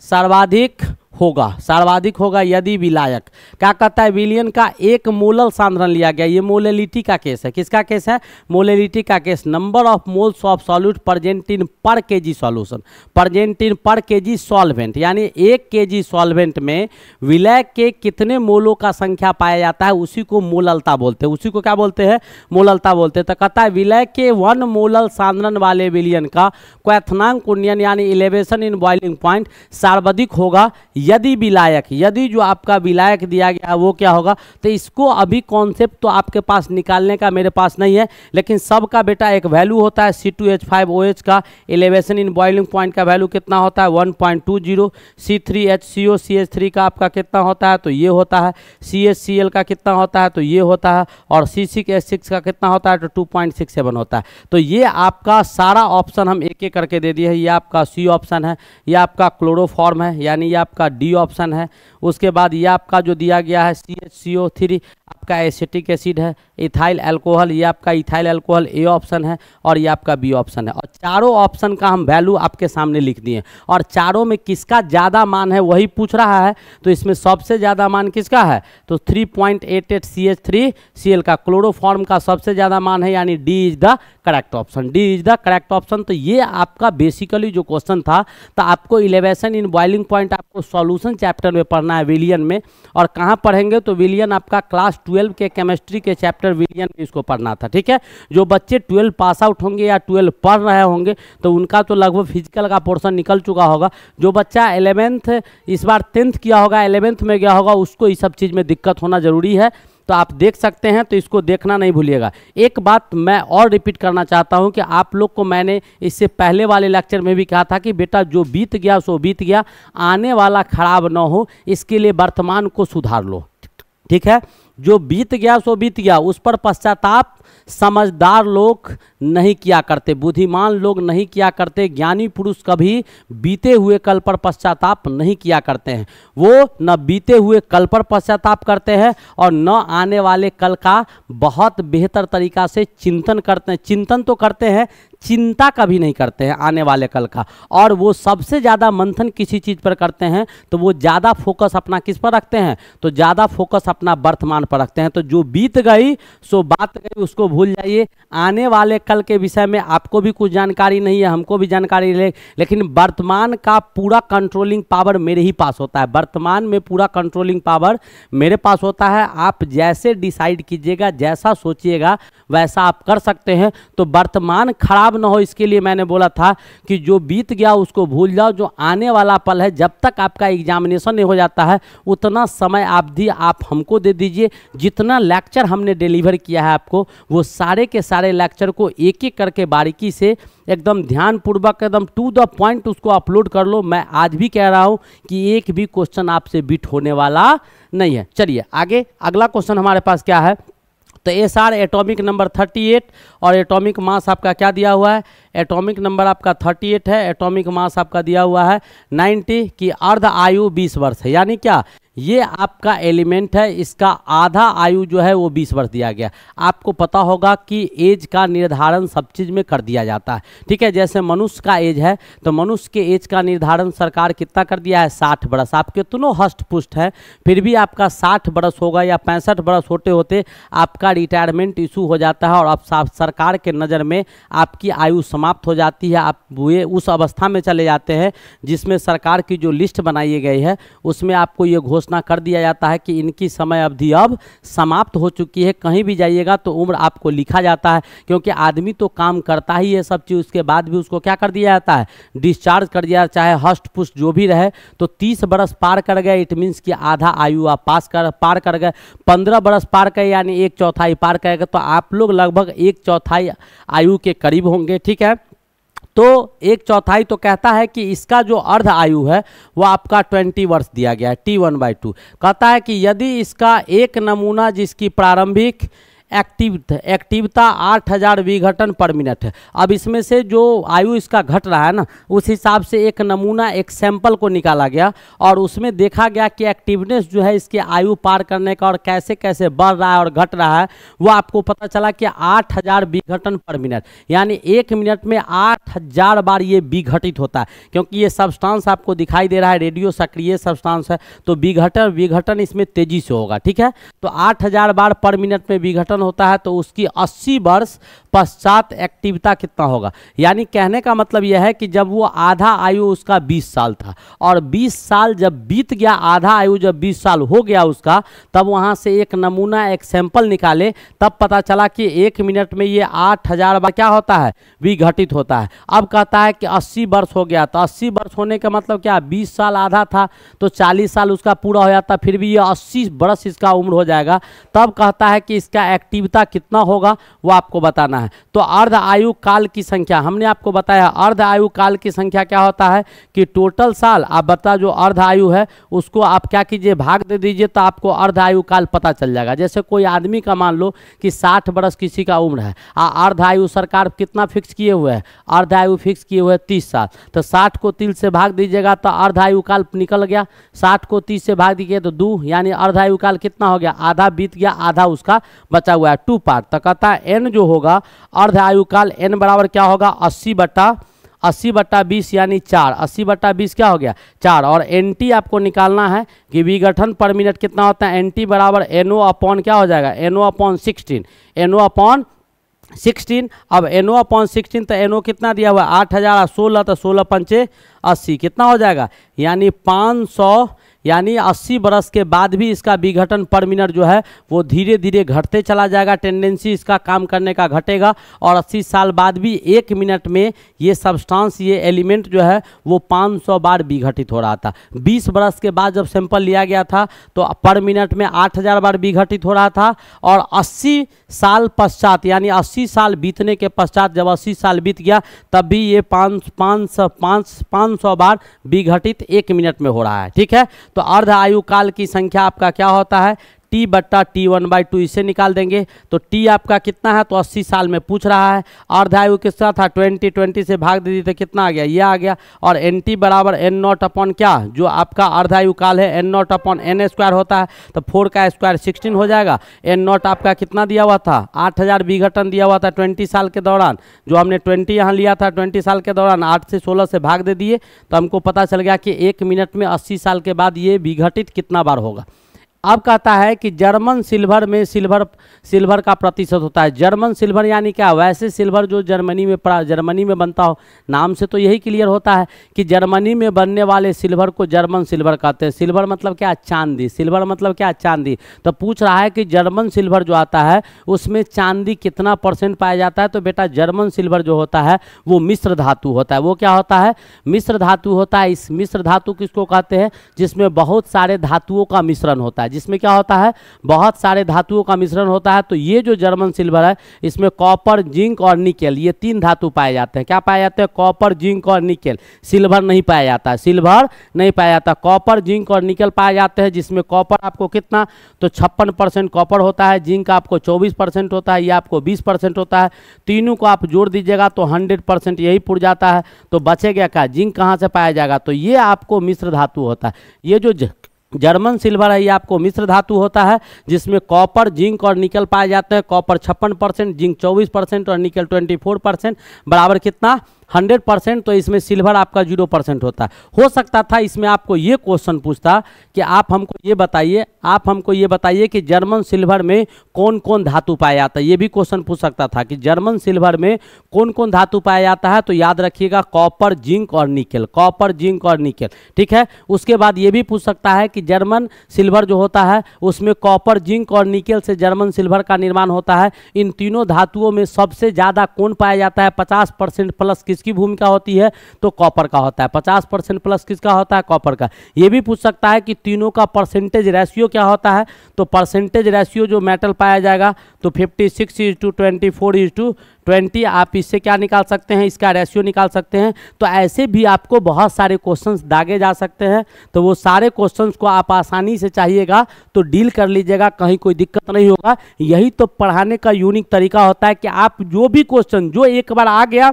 सर्वाधिक होगा, सर्वाधिक होगा यदि विलायक क्या कहता है, विलियन का एक मोलल सांद्रण लिया गया, ये मोलेलिटी का केस है। किसका केस है? मोलेलिटी का case. Number of moles of solute present in per K G solution present in per K ji solvent यानी एक के जी सॉल्वेंट में विलय के कितने मोलों का संख्या पाया जाता है, उसी को मोललता बोलते हैं। उसी को क्या बोलते हैं? मोललता बोलते हैं। तो कहता है, विलय के वन मोलल सांद्रण वाले विलियन का क्वैथनांक उन्नयन यानी इलेवेशन इन बॉइलिंग पॉइंट सर्वाधिक होगा यदि विलायक, यदि जो आपका विलायक दिया गया वो क्या होगा? तो इसको अभी कॉन्सेप्ट तो आपके पास निकालने का मेरे पास नहीं है, लेकिन सबका बेटा एक वैल्यू होता है C two H five O H का एलिवेशन इन बॉइलिंग पॉइंट का वैल्यू कितना होता है? One point two zero C three H C O C H three का आपका कितना होता है? तो ये होता है। सी एच सी एल का कितना होता है? तो ये होता है। और सी सिक्स एच सिक्स का कितना होता है? तो टू पॉइंट सिक्स सेवन होता है। तो ये आपका सारा ऑप्शन हम एक एक करके दे दिए ये आपका सी ऑप्शन है, ये आपका क्लोरोफॉर्म है, यानी ये आपका डी ऑप्शन है। उसके बाद ये आपका जो दिया गया है C H C O three आपका एसिटिक एसिड है इथाइल अल्कोहल ये आपका इथाइल अल्कोहल ए ऑप्शन है और ये आपका बी ऑप्शन है। और चारों ऑप्शन का हम वैल्यू आपके सामने लिख दिए। और चारों में किसका ज़्यादा मान है वही पूछ रहा है तो इसमें सबसे ज़्यादा मान किसका है? तो three point eight eight C H three C L का क्लोरोफॉर्म का सबसे ज़्यादा मान है, यानी D is the correct option D is the correct option तो ये आपका बेसिकली जो क्वेश्चन था तो आपको इलेवेशन इन बॉइलिंग पॉइंट आपको सॉल्यूशन चैप्टर में पढ़ना है विलियन में। और कहाँ पढ़ेंगे तो विलियन आपका क्लास ट्वेल्व के केमिस्ट्री के चैप्टर विलियन में इसको पढ़ना था, ठीक है? जो बच्चे ट्वेल्व पास आउट होंगे या ट्वेल्व पढ़ रहे होंगे तो उनका तो लगभग फ़िज़िकल का पोर्सन निकल चुका होगा। जो बच्चा एलेवेंथ, इस बार टेंथ किया होगा, एलेवेंथ में गया होगा, उसको इस सब चीज़ में दिक्कत होना ज़रूरी है। तो आप देख सकते हैं तो इसको देखना नहीं भूलिएगा। एक बात मैं और रिपीट करना चाहता हूँ कि आप लोग को मैंने इससे पहले वाले लेक्चर में भी कहा था कि बेटा जो बीत गया, सो बीत गया, आने वाला खराब ना हो, इसके लिए वर्तमान को सुधार लो। ठीक है? जो बीत गया सो बीत गया। उस पर पश्चाताप समझदार लोग नहीं किया करते, बुद्धिमान लोग नहीं किया करते, ज्ञानी पुरुष कभी बीते हुए कल पर पश्चाताप नहीं किया करते हैं। वो न बीते हुए कल पर पश्चाताप करते हैं और न आने वाले कल का बहुत बेहतर तरीका से चिंतन करते हैं। चिंतन तो करते हैं चिंता कभी नहीं करते हैं आने वाले कल का। और वो सबसे ज़्यादा मंथन किसी चीज़ पर करते हैं तो वो ज़्यादा फोकस अपना किस पर रखते हैं? तो ज़्यादा फोकस अपना वर्तमान पर रखते हैं। तो जो बीत गई, सो बात गई, उसको भूल जाइए। आने वाले कल के विषय में आपको भी कुछ जानकारी नहीं है, हमको भी जानकारी ले, लेकिन वर्तमान का पूरा कंट्रोलिंग पावर मेरे ही पास होता है। वर्तमान में पूरा कंट्रोलिंग पावर मेरे पास होता है। आप जैसे डिसाइड कीजिएगा, जैसा सोचिएगा, वैसा आप कर सकते हैं। तो वर्तमान खराब ना हो, इसके लिए मैंने बोला था कि जो बीत गया उसको भूल जाओ, जो आने वाला पल है, जब तक आपका एग्जामिनेशन नहीं हो जाता है, उतना समय आप दी आप हमको दे दीजिए। जितना लेक्चर हमने डिलीवर किया है आपको, वो सारे के सारे लेक्चर को एक एक करके बारीकी से एकदम ध्यानपूर्वक, एकदम टू द पॉइंट उसको अपलोड कर लो। मैं आज भी कह रहा हूँ कि एक भी क्वेश्चन आपसे बीट होने वाला नहीं है। चलिए, आगे, अगला क्वेश्चन हमारे पास क्या है? तो एस आर एटोमिक नंबर 38 और एटोमिक मास आपका क्या दिया हुआ है? एटोमिक नंबर आपका 38 है एटोमिक मास आपका दिया हुआ है 90 की अर्ध आयु 20 वर्ष है। यानी क्या? ये आपका एलिमेंट है, इसका आधा आयु जो है वो 20 वर्ष दिया गया। आपको पता होगा कि एज का निर्धारण सब चीज़ में कर दिया जाता है। ठीक है, जैसे मनुष्य का एज है तो मनुष्य के एज का निर्धारण सरकार कितना कर दिया है? साठ बरस। आप कितनों हष्ट पुष्ट है, फिर भी आपका साठ बरस होगा या पैंसठ बरस होते होते आपका रिटायरमेंट इशू हो जाता है और आप सरकार के नज़र में आपकी आयु समाप्त हो जाती है। आप वे उस अवस्था में चले जाते हैं जिसमें सरकार की जो लिस्ट बनाई गई है, उसमें आपको ये घोषणा घोषणा कर दिया जाता है कि इनकी समय अवधि अब समाप्त हो चुकी है। कहीं भी जाइएगा तो उम्र आपको लिखा जाता है, क्योंकि आदमी तो काम करता ही है सब चीज़, उसके बाद भी उसको क्या कर दिया जाता है? डिस्चार्ज कर दिया, चाहे हस्ट पुष्ट जो भी रहे तो तीस बरस पार कर गए इट मीन्स कि आधा आयु आप पास कर, पार कर गए। पंद्रह बरस पार कर, यानी एक चौथाई पार करेगा तो आप लोग लगभग एक चौथाई आयु के करीब होंगे, ठीक है? तो एक चौथाई तो कहता है कि इसका जो अर्ध आयु है, वो आपका ट्वेंटी वर्ष दिया गया है टी वन बाई टू कहता है कि यदि इसका एक नमूना जिसकी प्रारंभिक एक्टिव एक्टिवता आठ हज़ार विघटन पर मिनट। है अब इसमें से जो आयु इसका घट रहा है ना, उस हिसाब से एक नमूना, एक सैंपल को निकाला गया और उसमें देखा गया कि एक्टिवनेस जो है इसके आयु पार करने का और कैसे कैसे बढ़ रहा है और घट रहा है, वो आपको पता चला कि आठ हज़ार विघटन पर मिनट। यानी एक मिनट में आठ हज़ार बार ये विघटित होता है, क्योंकि ये सब्सटेंस आपको दिखाई दे रहा है रेडियो सक्रिय सब्सटेंस है तो विघटन विघटन इसमें तेज़ी से होगा, ठीक है? तो आठ हज़ार बार पर मिनट में विघटन होता है तो उसकी अस्सी वर्ष पश्चात एक्टिवता कितना होगा? यानी कहने का मतलब यह है कि जब वो आधा आयु उसका 20 साल था, और 20 साल जब बीत गया, आधा आयु जब 20 साल हो गया उसका, तब वहाँ से एक नमूना, एक सैंपल निकाले, तब पता चला कि एक मिनट में ये आठ हज़ार बार क्या होता है? विघटित होता है। अब कहता है कि अस्सी वर्ष हो गया तो अस्सी वर्ष होने का मतलब क्या? बीस साल आधा था तो चालीस साल उसका पूरा हो जाता, फिर भी ये अस्सी वर्ष इसका उम्र हो जाएगा। तब कहता है कि इसका एक्टिवता कितना होगा, वो आपको बताना है। तो अर्ध आयु काल की संख्या, हमने आपको बताया अर्ध आयु काल की संख्या क्या होता है कि टोटल साल, आप बता जो अर्ध आयु है, उसको आप क्या कीजिए, भाग दे दीजिए तो आपको अर्ध आयु काल पता चल जाएगा। जैसे कोई आदमी का मान लो कि साठ वर्ष किसी का उम्र है अर्ध आयु सरकार कितना फिक्स किए हुए है? अर्ध आयु फिक्स किए हुए तीस साल। तो साठ को तिल से भाग दीजिएगा तो अर्ध आयु काल निकल गया। साठ को तीस से भाग दीजिए तो दो, यानी अर्ध आयु काल कितना हो गया? आधा बीत गया, आधा उसका बचा हुआ है टू पार्ट। तो कहता है एन जो होगा अर्ध आयु काल एन बराबर क्या होगा? अस्सी बट्टा अस्सी बट्टा बीस यानी चार। अस्सी बट्टा बीस क्या हो गया? चार। और एन टी आपको निकालना है कि विघटन पर मिनट कितना होता है? एन टी बराबर एन ओ अपॉन क्या हो जाएगा? N O upon sixteen N O upon sixteen अब एन ओ अपॉन सिक्सटीन तो एन ओ कितना दिया हुआ आठ हज़ार, सोलह तो सोलह पंचे अस्सी। कितना हो जाएगा? यानी पाँच सौ यानी 80 बरस के बाद भी इसका विघटन पर मिनट जो है, वो धीरे धीरे घटते चला जाएगा टेंडेंसी इसका काम करने का घटेगा और 80 साल बाद भी एक मिनट में ये सब्सटेंस ये एलिमेंट जो है, वो 500 बार विघटित हो रहा था। 20 बरस के बाद जब सैंपल लिया गया था तो पर मिनट में 8000 बार विघटित हो रहा था और 80 साल पश्चात, यानी 80 साल बीतने के पश्चात जब 80 साल बीत गया, तब भी ये पाँच पाँच पाँच पाँच सौ बार विघटित एक मिनट में हो रहा है। ठीक है? तो अर्ध आयु काल की संख्या आपका क्या होता है? टी बट्टा टी वन बाई टू इसे निकाल देंगे। तो टी आपका कितना है? तो अस्सी साल में पूछ रहा है। अर्धायु किसका था? ट्वेंटी ट्वेंटी से भाग दे दी तो कितना आ गया? ये आ गया। और एन टी बराबर एन नॉट अपॉन क्या? जो आपका अर्धायु काल है N naught upon N square होता है। तो फोर का स्क्वायर सिक्सटीन हो जाएगा। एन नॉट आपका कितना दिया हुआ था? आठ हज़ार विघटन दिया हुआ था ट्वेंटी साल के दौरान। जो हमने ट्वेंटी यहाँ लिया था ट्वेंटी साल के दौरान, आठ से सोलह से भाग दे दिए। तो हमको पता चल गया कि एक मिनट में अस्सी साल के बाद ये विघटित कितना बार होगा। अब कहता है कि जर्मन सिल्वर में सिल्वर सिल्वर का प्रतिशत होता है। जर्मन सिल्वर यानी क्या? वैसे सिल्वर जो जर्मनी में जर्मनी में बनता हो, नाम से तो यही क्लियर होता है कि जर्मनी में बनने वाले सिल्वर को जर्मन सिल्वर कहते हैं। सिल्वर मतलब क्या? चांदी। सिल्वर मतलब क्या? चांदी। तो पूछ रहा है कि जर्मन सिल्वर जो आता है, उसमें चांदी कितना परसेंट पाया जाता है? तो बेटा, जर्मन सिल्वर जो होता है, वो मिश्र धातु होता है। वो क्या होता है? मिश्र धातु होता है। इस मिश्र धातु किसको कहते हैं? जिसमें बहुत सारे धातुओं का मिश्रण होता है। जिसमें क्या होता है, बहुत सारे धातुओं का मिश्रण होता है तो ये जो जर्मन सिल्वर है, इसमें कॉपर, जिंक और निकेल, ये तीन धातु पाए जाते हैं। क्या पाए जाते हैं? कॉपर, जिंक और निकेल। सिल्वर नहीं पाया जाता है। सिल्वर नहीं पाया जाता। कॉपर, जिंक और निकल पाए जाते हैं, जिसमें कॉपर आपको कितना? तो छप्पन कॉपर होता है, जिंक आपको चौबीस होता है, या आपको बीस होता है। तीनों को आप जोड़ दीजिएगा तो हंड्रेड यही पुर जाता है। तो बचेगा क्या? जिंक कहाँ से पाया जाएगा? तो ये आपको मिश्र धातु होता है। ये जो जर्मन सिल्वर है, ये आपको मिश्र धातु होता है, जिसमें कॉपर, जिंक और निकल पाए जाते हैं। कॉपर छप्पन परसेंट, जिंक चौबीस परसेंट और निकल ट्वेंटी फोर परसेंट। बराबर कितना? हंड्रेड परसेंट तो इसमें सिल्वर आपका ज़ीरो परसेंट होता है। हो सकता था इसमें आपको ये क्वेश्चन पूछता कि आप हमको ये बताइए, आप हमको ये बताइए कि जर्मन सिल्वर में कौन कौन धातु पाया जाता है। ये भी क्वेश्चन पूछ सकता था कि जर्मन सिल्वर में कौन कौन धातु पाया जाता है तो याद रखिएगा कॉपर, जिंक और निकल, कॉपर, जिंक और निकल, ठीक है? उसके बाद ये भी पूछ सकता है कि जर्मन सिल्वर जो होता है, उसमें कॉपर, जिंक और निकल से जर्मन सिल्वर का निर्माण होता है। इन तीनों धातुओं में सबसे ज़्यादा कौन पाया जाता है? पचास परसेंट प्लस किसकी भूमिका होती है? तो कॉपर का होता है। पचास परसेंट प्लस किसका होता है? कॉपर का। ये भी पूछ सकता है कि तीनों का परसेंटेज रेशियो क्या होता है? तो परसेंटेज रेशियो जो मेटल पाया जाएगा तो fifty six is to twenty four is to twenty आप इससे क्या निकाल सकते हैं? इसका रेशियो निकाल सकते हैं। तो ऐसे भी आपको बहुत सारे क्वेश्चंस दागे जा सकते हैं। तो वो सारे क्वेश्चंस को आप आसानी से चाहिएगा तो डील कर लीजिएगा, कहीं कोई दिक्कत नहीं होगा। यही तो पढ़ाने का यूनिक तरीका होता है कि आप जो भी क्वेश्चन, जो एक बार आ गया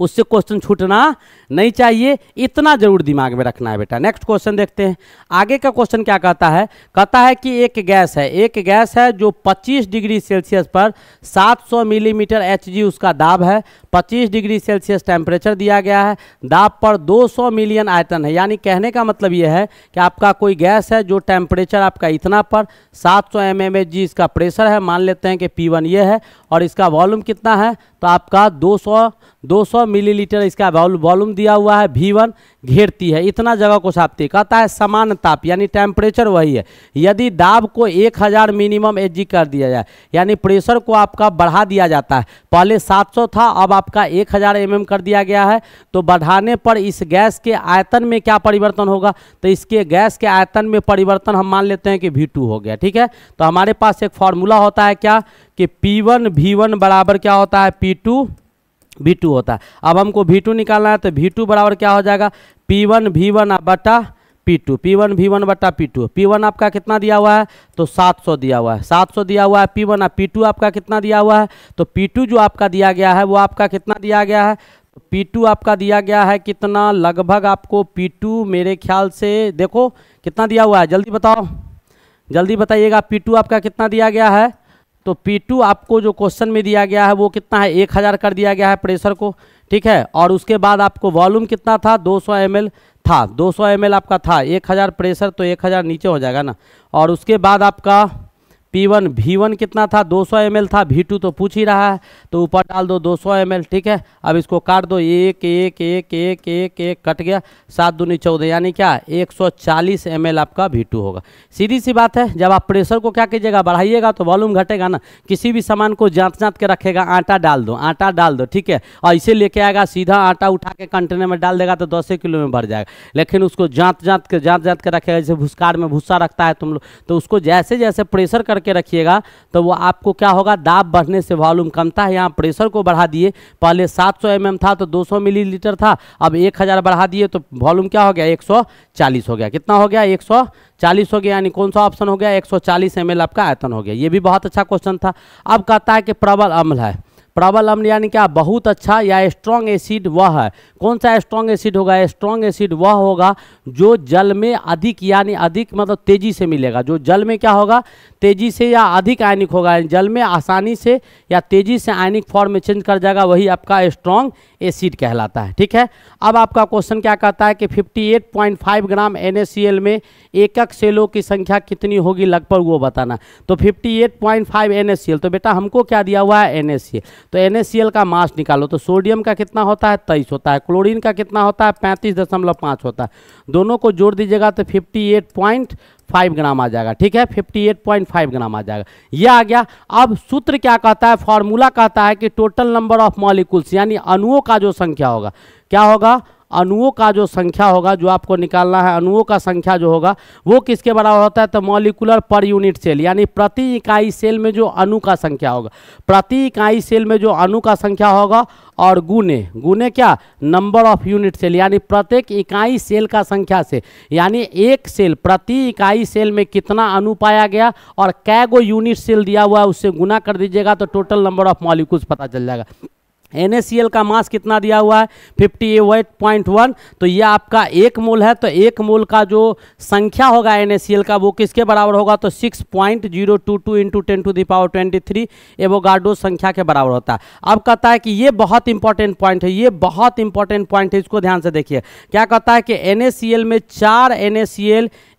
उससे क्वेश्चन छूटना नहीं चाहिए। इतना ज़रूर दिमाग में रखना है बेटा। नेक्स्ट क्वेश्चन देखते हैं। आगे का क्वेश्चन क्या कहता है? कहता है कि एक गैस है। एक गैस है जो 25 डिग्री सेल्सियस पर 700 मिलीमीटर एचजी उसका दाब है। 25 डिग्री सेल्सियस टेम्परेचर दिया गया है। दाब पर 200 मिलियन आयतन है। यानी कहने का मतलब यह है कि आपका कोई गैस है जो टेम्परेचर आपका इतना पर 700 सौ एम इसका प्रेशर है। मान लेते हैं कि पी वन ये है और इसका वॉल्यूम कितना है? तो आपका 200 200 मिलीलीटर इसका वॉल्यूम दिया हुआ है वी वन। घेरती है, इतना जगह को छापती कहता है, समान ताप, यानी टेम्परेचर वही है। यदि दाब को 1000 मिनिमम एच कर दिया जाए, यानी प्रेशर को आपका बढ़ा दिया जाता है। पहले 700 था, अब आपका 1000 एम कर दिया गया है। तो बढ़ाने पर इस गैस के आयतन में क्या परिवर्तन होगा? तो इसके गैस के आयतन में परिवर्तन हम मान लेते हैं कि वी हो गया, ठीक है? तो हमारे पास एक फॉर्मूला होता है क्या? कि पी वन बराबर क्या होता है? पी वी टू होता है। अब हमको वी टू निकालना है तो वी टू बराबर क्या हो जाएगा? पी वन वी वन बटा P two P one V one बटा पी टू पी वन आपका कितना दिया हुआ है? तो सात सौ दिया हुआ है। सात सौ दिया हुआ है पी वन पी टू आपका कितना दिया हुआ है? तो पी टू जो आपका दिया गया है, वो आपका कितना दिया गया है? तो पी टू आपका दिया गया है कितना? लगभग आपको पी टू मेरे ख्याल से, देखो, कितना दिया हुआ है? जल्दी बताओ। जल्दी बताइएगा पी टू आपका कितना दिया गया है? तो P2 आपको जो क्वेश्चन में दिया गया है, वो कितना है? एक हज़ार कर दिया गया है प्रेशर को, ठीक है? और उसके बाद आपको वॉल्यूम कितना था? 200 सौ था। 200 सौ आपका था। 1000 प्रेशर तो 1000 नीचे हो जाएगा ना। और उसके बाद आपका पी वन वी वन कितना था? 200 सौ था। वी टू तो पूछ ही रहा है। तो ऊपर डाल दो 200 सौ ठीक है? अब इसको काट दो। एक एक एक एक एक एक, कट गया। सात दूनी चौदह, यानी क्या? 140 सौ आपका वी टू होगा। सीधी सी बात है, जब आप प्रेशर को क्या कीजिएगा, बढ़ाइएगा तो वॉल्यूम घटेगा ना। किसी भी सामान को जाँच जाँच के रखेगा, आटा डाल दो, आटा डाल दो, ठीक है? और इसे लेके आएगा, सीधा आटा उठा के कंटेनर में डाल देगा तो दस किलो में भर जाएगा। लेकिन उसको जाँच जाँच के जाँच जाँच के रखेगा, जैसे भूसकार में भूसा रखता है तुम लोग तो उसको जैसे जैसे प्रेशर करके करके रखिएगा तो वो आपको क्या होगा, दाब बढ़ने से वॉल्यूम कमता है। यहाँ प्रेशर को बढ़ा दिए। पहले 700 सौ mm था तो 200 मिलीलीटर था। अब 1000 बढ़ा दिए तो वॉल्यूम क्या हो गया? 140 हो गया। कितना हो गया? 140 हो गया। यानी कौन सा ऑप्शन हो गया? 140 सौ ml आपका आयतन हो गया। ये भी बहुत अच्छा क्वेश्चन था। अब कहता है कि प्रबल अम्ल है। प्रबल अम्ल यानी क्या? बहुत अच्छा या स्ट्रॉन्ग एसिड वह है। कौन सा स्ट्रॉन्ग एसिड होगा? स्ट्रॉन्ग एसिड वह होगा जो जल में अधिक यानी अधिक मतलब तेज़ी से मिलेगा। जो जल में क्या होगा? तेज़ी से या अधिक आयनिक होगा। जल में आसानी से या तेज़ी से आयनिक फॉर्म में चेंज कर जाएगा, वही आपका स्ट्रॉन्ग एसिड कहलाता है, ठीक है? अब आपका क्वेश्चन क्या कहता है कि 58.5 ग्राम एनएससीएल में एकक सेलों की संख्या कितनी होगी लगभग वो बताना। तो 58.5 एन तो बेटा हमको क्या दिया हुआ है एन तो एन का मास निकालो तो सोडियम का कितना होता है? तेईस होता है। क्लोरीन का कितना होता है? पैंतीस होता है। दोनों को जोड़ दीजिएगा तो फिफ्टी फाइव ग्राम आ जाएगा, ठीक है? Fifty eight point five gram आ जाएगा। यह आ गया। अब सूत्र क्या कहता है? फॉर्मूला कहता है कि टोटल नंबर ऑफ़ मॉलिकुल्स यानी अणुओं का जो संख्या होगा, क्या होगा? अणुओं का जो संख्या होगा, जो आपको निकालना है, अणुओं का संख्या जो होगा, वो किसके बराबर होता है? तो मॉलिकुलर पर यूनिट सेल यानी प्रति इकाई सेल में जो अणु का संख्या होगा। प्रति इकाई सेल में जो अणु का संख्या होगा और गुने। गुने क्या? नंबर ऑफ़ यूनिट सेल यानी प्रत्येक इकाई सेल का संख्या से। यानी एक सेल प्रति इकाई सेल में कितना अणु पाया गया और कै गो यूनिट सेल दिया हुआ है, उससे गुना कर दीजिएगा तो टोटल नंबर ऑफ़ मॉलिक्यूल्स पता चल जाएगा। एन का मास कितना दिया हुआ है? Fifty eight point one. तो ये आपका एक मोल है तो एक मोल का जो संख्या होगा NACL का, वो किसके बराबर होगा? तो six point zero two two into ten to the power twenty three, Avogadro संख्या के बराबर होता है। अब कहता है कि ये बहुत इंपॉर्टेंट पॉइंट है, ये बहुत इंपॉर्टेंट पॉइंट है, इसको ध्यान से देखिए। क्या कहता है कि एन में चार एन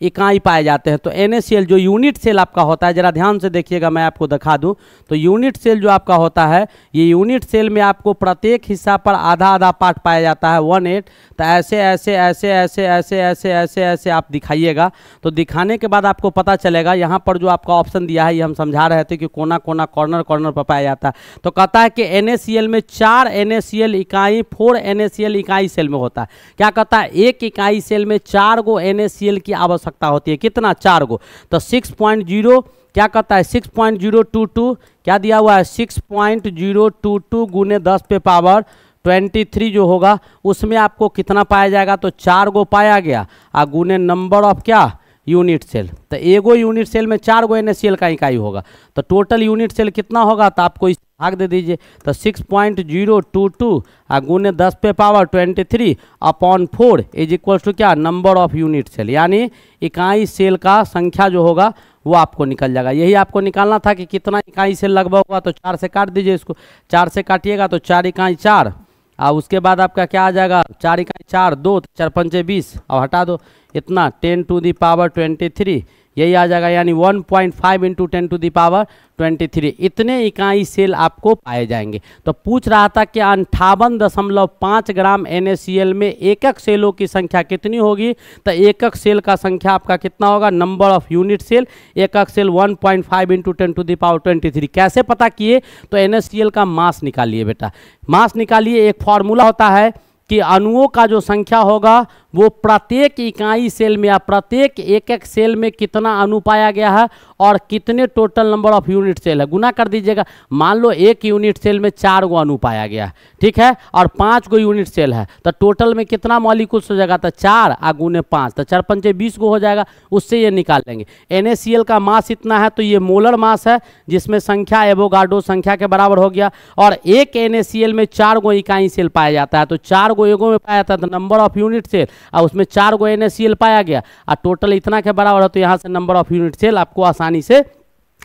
इकाई पाए जाते हैं? तो एन जो यूनिट सेल आपका होता है, ज़रा ध्यान से देखिएगा, मैं आपको दिखा दूँ। तो यूनिट सेल जो आपका होता है, ये यूनिट सेल में आपको प्रत्येक हिस्सा पर आधा आधा पार्ट पाया जाता है वन एट तो ऐसे ऐसे ऐसे ऐसे ऐसे ऐसे ऐसे ऐसे आप दिखाइएगा। तो दिखाने के बाद आपको पता चलेगा, यहाँ पर जो आपका ऑप्शन दिया है, ये हम समझा रहे थे कि कोना कोना कॉर्नर कॉर्नर पर पाया जाता है। तो कहता है कि एन में चार एन इकाई फोर एन इकाई सेल में होता है। क्या कहता है? एक इकाई सेल में चार गो एन की आवश्यकता होती है। कितना? चार गो। तो सिक्स पॉइंट ज़ीरो क्या कहता है? Six point zero two two क्या दिया हुआ है? Six point zero two two गुने दस पे पावर ट्वेंटी थ्री जो होगा, उसमें आपको कितना पाया जाएगा? तो चार गो पाया गया। और गुने नंबर ऑफ़ क्या? Unit cell. तो एगो यूनिट सेल में चार गो एन का इकाई होगा। तो टोटल यूनिट सेल कितना होगा? तो आपको इस भाग दे दीजिए। तो six point zero two two और गुने दस पे power twenty three upon four is equal to क्या? नंबर ऑफ़ यूनिट सेल यानी इकाई सेल का संख्या जो होगा, वो आपको निकल जाएगा। यही आपको निकालना था कि कितना इकाई सेल लगभग होगा तो चार से काट दीजिए इसको। चार से काटिएगा तो चार इकाई चार। और उसके बाद आपका क्या आ जाएगा? चार इकाई चार, दो तो चार पंचे बीस। और हटा दो। इतना ten to the power twenty three यही आ जाएगा, यानी 1.5 point five into ten to the power twenty three इतने इकाई सेल आपको पाए जाएँगे। तो पूछ रहा था कि अंठावन दशमलव पाँच ग्राम एन में एकक सेलों की संख्या कितनी होगी? तो एकक सेल का संख्या आपका कितना होगा? नंबर ऑफ़ यूनिट सेल एकक cell 1.5 point five into ten to the power twenty three कैसे पता किए? तो एन का मास निकालिए बेटा। मास निकालिए, एक फॉर्मूला होता है कि अणुओं का जो संख्या होगा वो प्रत्येक इकाई सेल में या प्रत्येक एक एक सेल में कितना अणु पाया गया है और कितने total number of unit cell है? गुना कर दीजिएगा। मान लो एक यूनिट सेल में चार गो अणु पाया गया ठीक है? और पाँच गो यूनिट सेल है तो टोटल में कितना मॉलिकुल्स हो जाएगा? तो चार आ गुने पाँच तो चार पंचे बीस गो हो जाएगा, उससे ये निकाल लेंगे। एन का मास इतना है तो ये मोलर मास है, जिसमें संख्या एवोगार्डो संख्या के बराबर हो गया, और एक एन में चार गो इकाई सेल पाया जाता है तो चार गो एगो में पाया जाता है तो नंबर ऑफ़ यूनिट सेल और उसमें चार गो एन पाया गया। और टोटल इतना के बराबर है तो यहाँ से नंबर ऑफ़ यूनिट सेल आपको आसानी से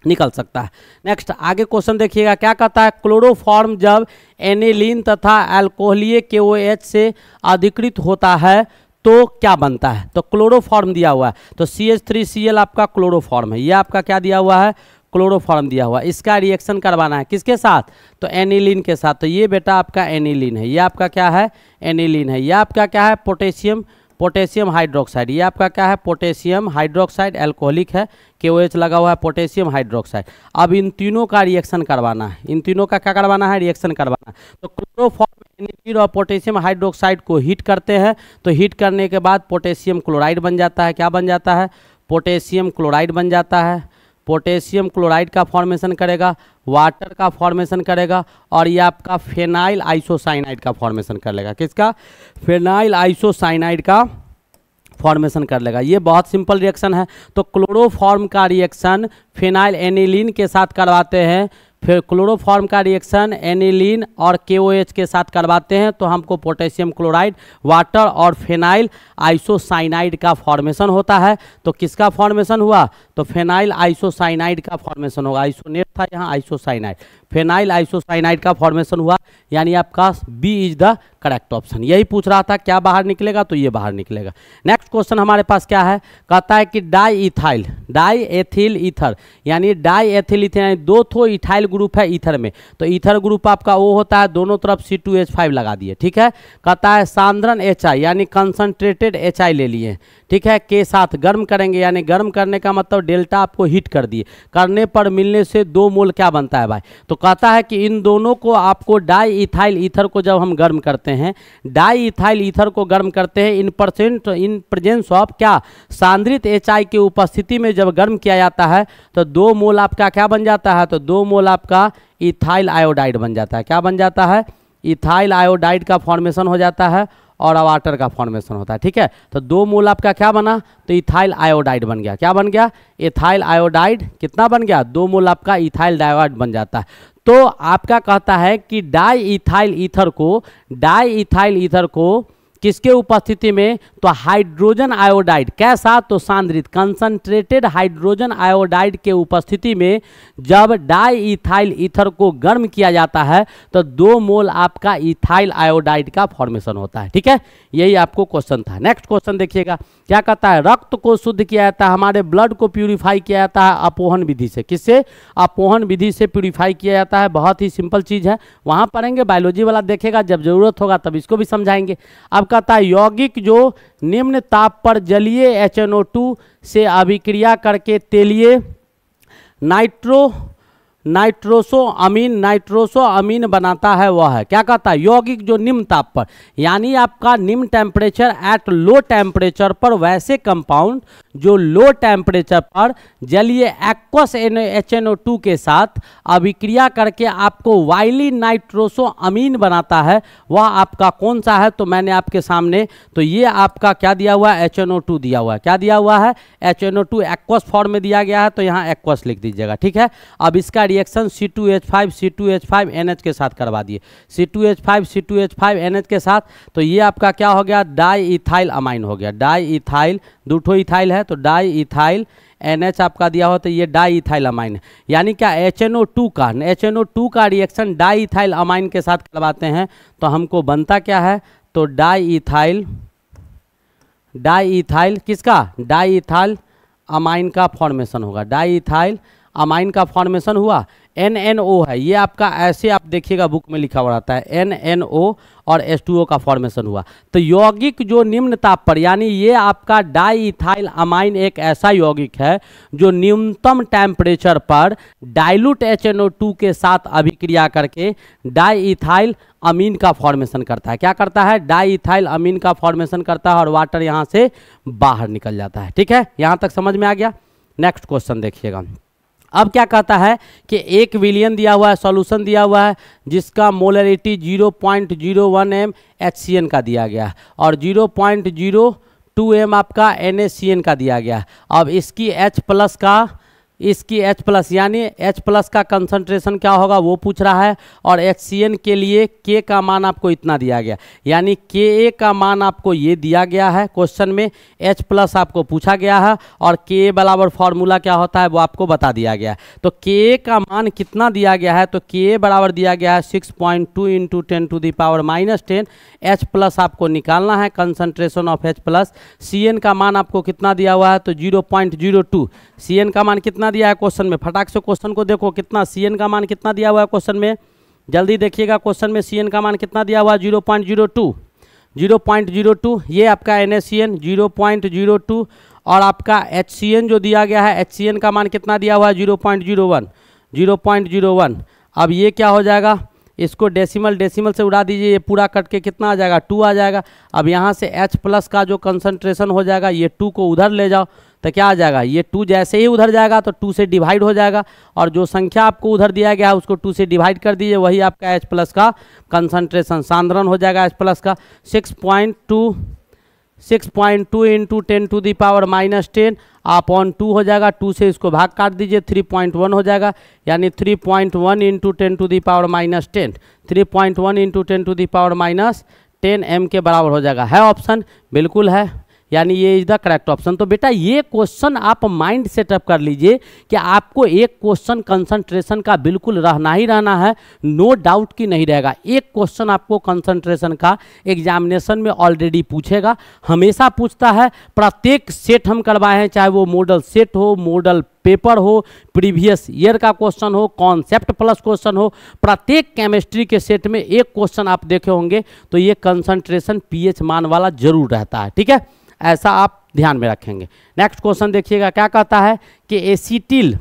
निकल सकता है। नेक्स्ट आगे क्वेश्चन देखिएगा, क्या कहता है? क्लोरोफॉर्म जब एनिलीन तथा एल्कोहलीय के ओ एच से अधिकृत होता है तो क्या बनता है? तो क्लोरोफॉर्म दिया हुआ है। तो C H three C L आपका क्लोरोफॉर्म है। ये आपका क्या दिया हुआ है? क्लोरोफॉर्म दिया हुआ इसका रिएक्शन करवाना है किसके साथ? तो एनिलीन के साथ। तो ये बेटा आपका एनिलीन है। ये आपका क्या है? एनिलीन है। ये आपका क्या है? पोटेशियम पोटेशियम हाइड्रोक्साइड ये आपका क्या है? पोटेशियम हाइड्रोक्साइड एल्कोहलिक है। के लगा हुआ है पोटेशियम हाइड्रोक्साइड अब इन तीनों का रिएक्शन करवाना है। इन तीनों का क्या करवाना है? रिएक्शन करवाना है। तो क्लोरोफॉर्म और पोटेशियम हाइड्रोक्साइड को हीट करते हैं। तो हीट करने के बाद पोटेशियम क्लोराइड बन जाता है। क्या बन जाता है? पोटेशियम क्लोराइड बन जाता है। पोटेशियम क्लोराइड का फॉर्मेशन करेगा, वाटर का फॉर्मेशन करेगा और ये आपका फेनाइल आइसोसाइनाइड का फॉर्मेशन कर लेगा। किसका? फेनाइल आइसोसाइनाइड का फॉर्मेशन कर लेगा। ये बहुत सिंपल रिएक्शन है। तो क्लोरोफॉर्म का रिएक्शन फेनाइल एनिलीन के साथ करवाते हैं। फिर क्लोरोफॉर्म का रिएक्शन, एनिलीन और के के साथ करवाते हैं तो हमको पोटेशियम क्लोराइड, वाटर और फेनाइल आइसोसाइनाइड का फॉर्मेशन होता है। तो किसका फॉर्मेशन हुआ? तो फेनाइल आइसोसाइनाइड का फॉर्मेशन होगा। आइसोनेट था यहाँ, आइसोसाइनाइड। फेनाइल आइसोसाइनाइड का फॉर्मेशन हुआ, यानी आपका B is the correct option यही पूछ रहा था, क्या बाहर निकलेगा? तो ये बाहर निकलेगा। नेक्स्ट क्वेश्चन हमारे पास क्या है? कहता है कि di ethyl di ethyl ether यानी डाई एथिल ईथर यानी दो थो इथाइल ग्रुप है ईथर में। तो ईथर ग्रुप आपका वो होता है, दोनों तरफ़ सी टू एच फाइव लगा दिए, ठीक है? कहता है सांद्रन एच आई यानी कंसनट्रेटेड एच आई ले लिए। ठीक है, के साथ गर्म करेंगे, यानी गर्म करने का मतलब डेल्टा आपको हीट कर दिए। करने पर मिलने से दो मोल क्या बनता है भाई? तो कहता है कि इन दोनों को आपको डाई इथाइल ईथर को जब हम गर्म करते हैं डाई इथाइल ईथर को गर्म करते हैं, in percent, in presence of क्या? सांद्रित एचआई की उपस्थिति में जब गर्म किया जाता है तो दो मोल आपका क्या बन जाता है? तो दो मोल आपका इथाइल आयोडाइड बन जाता है। क्या बन जाता है? इथाइल आयोडाइड का फॉर्मेशन हो जाता है और वाटर का फॉर्मेशन होता है, ठीक है? तो दो मूल आपका क्या बना? तो इथाइल आयोडाइड बन गया। क्या बन गया? इथाइल आयोडाइड कितना बन गया? दो मूल आपका इथाइल डायोड बन जाता है। तो आपका कहता है कि डाई इथाइल ईथर को डाई इथाइल ईथर को किसके उपस्थिति में? तो हाइड्रोजन आयोडाइड। कैसा? तो सांद्रित कंसंट्रेटेड हाइड्रोजन आयोडाइड के उपस्थिति में जब डाई इथाइल ईथर को गर्म किया जाता है तो दो मोल आपका इथाइल आयोडाइड का फॉर्मेशन होता है। ठीक है? यही आपको क्वेश्चन था। नेक्स्ट क्वेश्चन देखिएगा। क्या कहता है? रक्त को शुद्ध किया जाता है, हमारे ब्लड को प्यूरिफाई किया जाता है अपोहन विधि से। किससे? अपोहन विधि से प्यूरिफाई किया जाता है। बहुत ही सिंपल चीज़ है। वहाँ पढ़ेंगे बायोलॉजी वाला देखेगा, जब ज़रूरत होगा तब इसको भी समझाएँगे। अब कहता है यौगिक जो निम्न ताप पर जलीय एच से अभिक्रिया करके तेलिए nitro nitroso amine nitroso amine बनाता है वह है। क्या कहता है? यौगिक जो निम्न ताप पर, यानी आपका निम्न टेम्परेचर एट लो टेम्परेचर पर वैसे कंपाउंड जो लो टेम्परेचर पर जलीय aqueous N H N O two के साथ अभिक्रिया करके आपको वाइली नाइट्रोसो अमीन बनाता है, वह आपका कौन सा है तो मैंने आपके सामने तो ये आपका क्या दिया हुआ है? एच एन ओ टू दिया हुआ है। क्या दिया हुआ है? H N O two aqueous form में दिया गया है तो यहाँ एक्वस लिख दीजिएगा, ठीक है? अब इसका reaction C two H five C two H five N H के साथ करवा दिए। C two H five C two H five N H के साथ तो ये आपका क्या हो गया? डाई इथाइल अमाइन हो गया। डाई इथाइल दूठो इथाइल है तो डाई इथाइल एन एच आपका दिया हो तो ये डाई इथाइल अमाइन है यानी क्या एच एन ओ टू का एच एन ओ टू का रिएक्शन डाई इथाइल अमाइन के साथ करवाते हैं तो हमको बनता क्या है? तो डाई इथाइल डाई इथाइल किसका? डाई इथाइल अमाइन का फॉर्मेशन होगा। डाई इथाइल अमाइन का फॉर्मेशन हुआ। एन एन ओ है, ये आपका ऐसे आप देखिएगा, बुक में लिखा हुआ रहता है, एन एन ओ और एस टू ओ का फॉर्मेशन हुआ। तो यौगिक जो निम्न ताप पर यानी ये आपका डाई इथाइल अमाइन एक ऐसा यौगिक है, जो न्यूनतम टेम्परेचर पर dilute H N O two के साथ अभिक्रिया करके डाई इथाइल अमीन का फॉर्मेशन करता है। क्या करता है? डाई इथाइल अमीन का फॉर्मेशन करता है और वाटर यहाँ से बाहर निकल जाता है। ठीक है? यहाँ तक समझ में आ गया? नेक्स्ट क्वेश्चन देखिएगा। अब क्या कहता है कि एक विलियन दिया हुआ है, सॉल्यूशन दिया हुआ है, जिसका molarity zero point zero one M H C N का दिया गया है और zero point zero two M आपका एन एच सी एन का दिया गया है। अब इसकी एच प्लस का इसकी H प्लस यानी H प्लस का कंसंट्रेशन क्या होगा? वो पूछ रहा है। और HCN के लिए K का मान आपको इतना दिया गया। यानी Ka का मान आपको ये दिया गया है क्वेश्चन में। H प्लस आपको पूछा गया है। और Ka बराबर फॉर्मूला क्या होता है? वो आपको बता दिया गया है। तो Ka का मान कितना दिया गया है? तो Ka बराबर दिया गया है six point two into ten to the power minus ten H plus आपको निकालना है concentration of H plus C का मान आपको कितना दिया हुआ है? तो zero point zero two C का मान कितना दिया है क्वेश्चन में। फटाक से क्वेश्चन को देखो, कितना सी का मान कितना दिया हुआ है क्वेश्चन में। जल्दी देखिएगा क्वेश्चन में सी का मान कितना दिया हुआ है zero point zero two zero point zero two ये आपका N S zero point zero two और आपका एन जो दिया गया है एन का मान कितना दिया हुआ है zero point zero one zero point zero one अब ये क्या हो जाएगा? इसको डेसिमल डेसिमल से उड़ा दीजिए, ये पूरा कट के कितना आ जाएगा? टू आ जाएगा। अब यहाँ से एच प्लस का जो कंसनट्रेशन हो जाएगा, ये टू को उधर ले जाओ। तो क्या आ जाएगा? ये टू जैसे ही उधर जाएगा तो टू से डिवाइड हो जाएगा। और जो संख्या आपको उधर दिया गया है, उसको टू से डिवाइड कर दीजिए। वही आपका एच प्लस का कंसनट्रेशन सांद्रण हो जाएगा एच प्लस का। Six point two six point two into ten to the power minus ten upon two हो जाएगा। टू से इसको भाग काट दीजिए थ्री पॉइंट वन हो जाएगा। यानी three point one into ten to the power minus ten three point one into ten to the power minus ten M के बराबर हो जाएगा। है ऑप्शन बिल्कुल है। यानी ये इज़ द करेक्ट ऑप्शन। तो बेटा, ये क्वेश्चन आप माइंड सेटअप कर लीजिए कि आपको एक क्वेश्चन कंसंट्रेशन का बिल्कुल रहना ही रहना है, नो डाउट कि नहीं रहेगा। एक क्वेश्चन आपको कंसंट्रेशन का एग्जामिनेशन में ऑलरेडी पूछेगा, हमेशा पूछता है, प्रत्येक सेट हम करवाए हैं, चाहे वो मॉडल सेट हो, मॉडल पेपर हो, प्रीवियस ईयर का क्वेश्चन हो, कॉन्सेप्ट प्लस क्वेश्चन हो, प्रत्येक केमिस्ट्री के सेट में एक क्वेश्चन आप देखे होंगे तो ये कंसंट्रेशन पीएच मान वाला ज़रूर रहता है, ठीक है? ऐसा आप ध्यान में रखेंगे। नेक्स्ट क्वेश्चन देखिएगा, क्या कहता है कि एसीटिल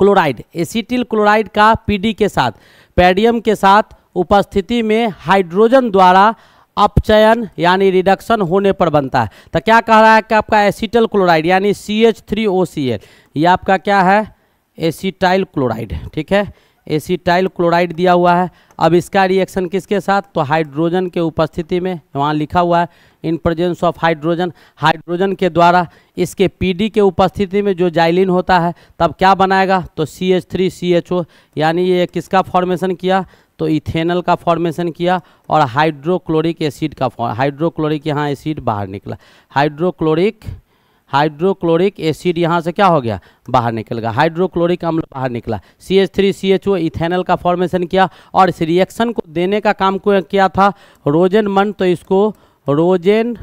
क्लोराइड एसीटिल क्लोराइड का पीडी के साथ, पेडियम के साथ उपस्थिति में हाइड्रोजन द्वारा अपचयन यानी रिडक्शन होने पर बनता है। तो क्या कह रहा है कि आपका एसिटल क्लोराइड यानी C H three O C L ये आपका क्या है? एसीटाइल क्लोराइड, ठीक है? एसीटाइल क्लोराइड दिया हुआ है। अब इसका रिएक्शन किसके साथ? तो हाइड्रोजन के उपस्थिति में, वहाँ लिखा हुआ है। In presence of hydrogen hydrogen के द्वारा इसके पीडी के उपस्थिति में जो जाइलिन होता है, तब क्या बनाएगा? तो C H three C H O यानी ये किसका फॉर्मेशन किया? तो इथेनल का फॉर्मेशन किया और हाइड्रोक्लोरिक एसिड का हाइड्रोक्लोरिक यहाँ एसिड बाहर निकला। हाइड्रोक्लोरिक हाइड्रोक्लोरिक एसिड यहाँ से क्या हो गया? बाहर निकल गया। हाइड्रोक्लोरिक अम्ल बाहर निकला। C H three C H O ethanal का फॉर्मेशन किया और इस रिएक्शन को देने का काम किया था? रोजन मन तो इसको रोजेन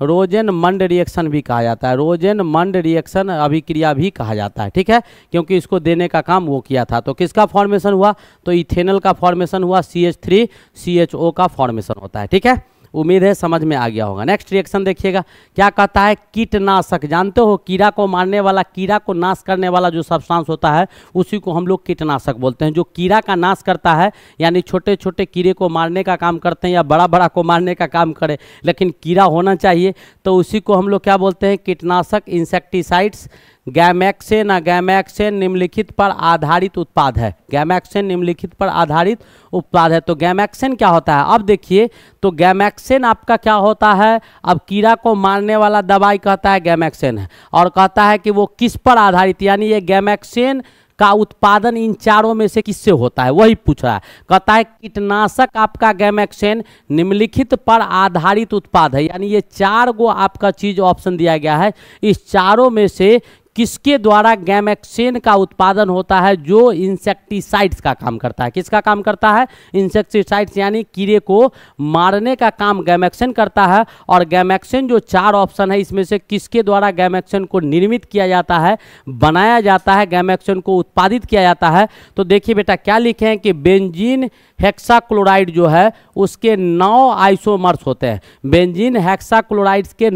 रोजेन मंड रिएक्शन भी कहा जाता है। रोजेन मंड रिएक्शन अभिक्रिया भी कहा जाता है, ठीक है? क्योंकि इसको देने का काम वो किया था। तो किसका फॉर्मेशन हुआ? तो इथेनल का फॉर्मेशन हुआ C H three C H O का फॉर्मेशन होता है, ठीक है? उम्मीद है समझ में आ गया होगा। नेक्स्ट रिएक्शन देखिएगा। क्या कहता है? कीटनाशक। जानते हो, कीड़ा को मारने वाला, कीड़ा को नाश करने वाला जो सब्सटेंस होता है, उसी को हम लोग कीटनाशक बोलते हैं। जो कीड़ा का नाश करता है, यानी छोटे छोटे कीड़े को मारने का काम करते हैं या बड़ा बड़ा को मारने का काम करे, लेकिन कीड़ा होना चाहिए तो उसी को हम लोग क्या बोलते हैं? कीटनाशक इंसेक्टिसाइड्स गैमैक्सेन गैमैक्सेन निम्नलिखित पर आधारित उत्पाद है। गैमैक्सेन निम्नलिखित पर आधारित उत्पाद है। तो गैमैक्सेन क्या होता है? अब देखिए तो गैमैक्सेन आपका क्या होता है? अब कीड़ा को मारने वाला दवाई कहता है गैमैक्सेन। है और कहता है कि वो किस पर आधारित? यानी ये गैमैक्सेन का उत्पादन इन चारों में से किससे होता है? वही पूछ रहा है। कहता है, कीटनाशक आपका गैमैक्सेन निम्नलिखित पर आधारित उत्पाद है। यानी ये चार गो आपका चीज़ ऑप्शन दिया गया है। इस चारों में से किसके द्वारा गैमेक्सेन का उत्पादन होता है? जो इंसेक्टिसाइड्स का काम करता है। किसका काम करता है? इंसेक्टिसाइड्स यानी कीड़े को मारने का काम गैमेक्सेन करता है और गैमेक्सेन जो चार ऑप्शन है, इसमें से किसके द्वारा गैमेक्सेन को निर्मित किया जाता है, बनाया जाता है, गैमेक्सेन को उत्पादित किया जाता है? तो देखिए बेटा, क्या लिखे हैं कि बेंजीन हेक्साक्लोराइड जो है, उसके नौ आइसोमर्स होते हैं। बेंजीन हेक्साक्लोराइड्स के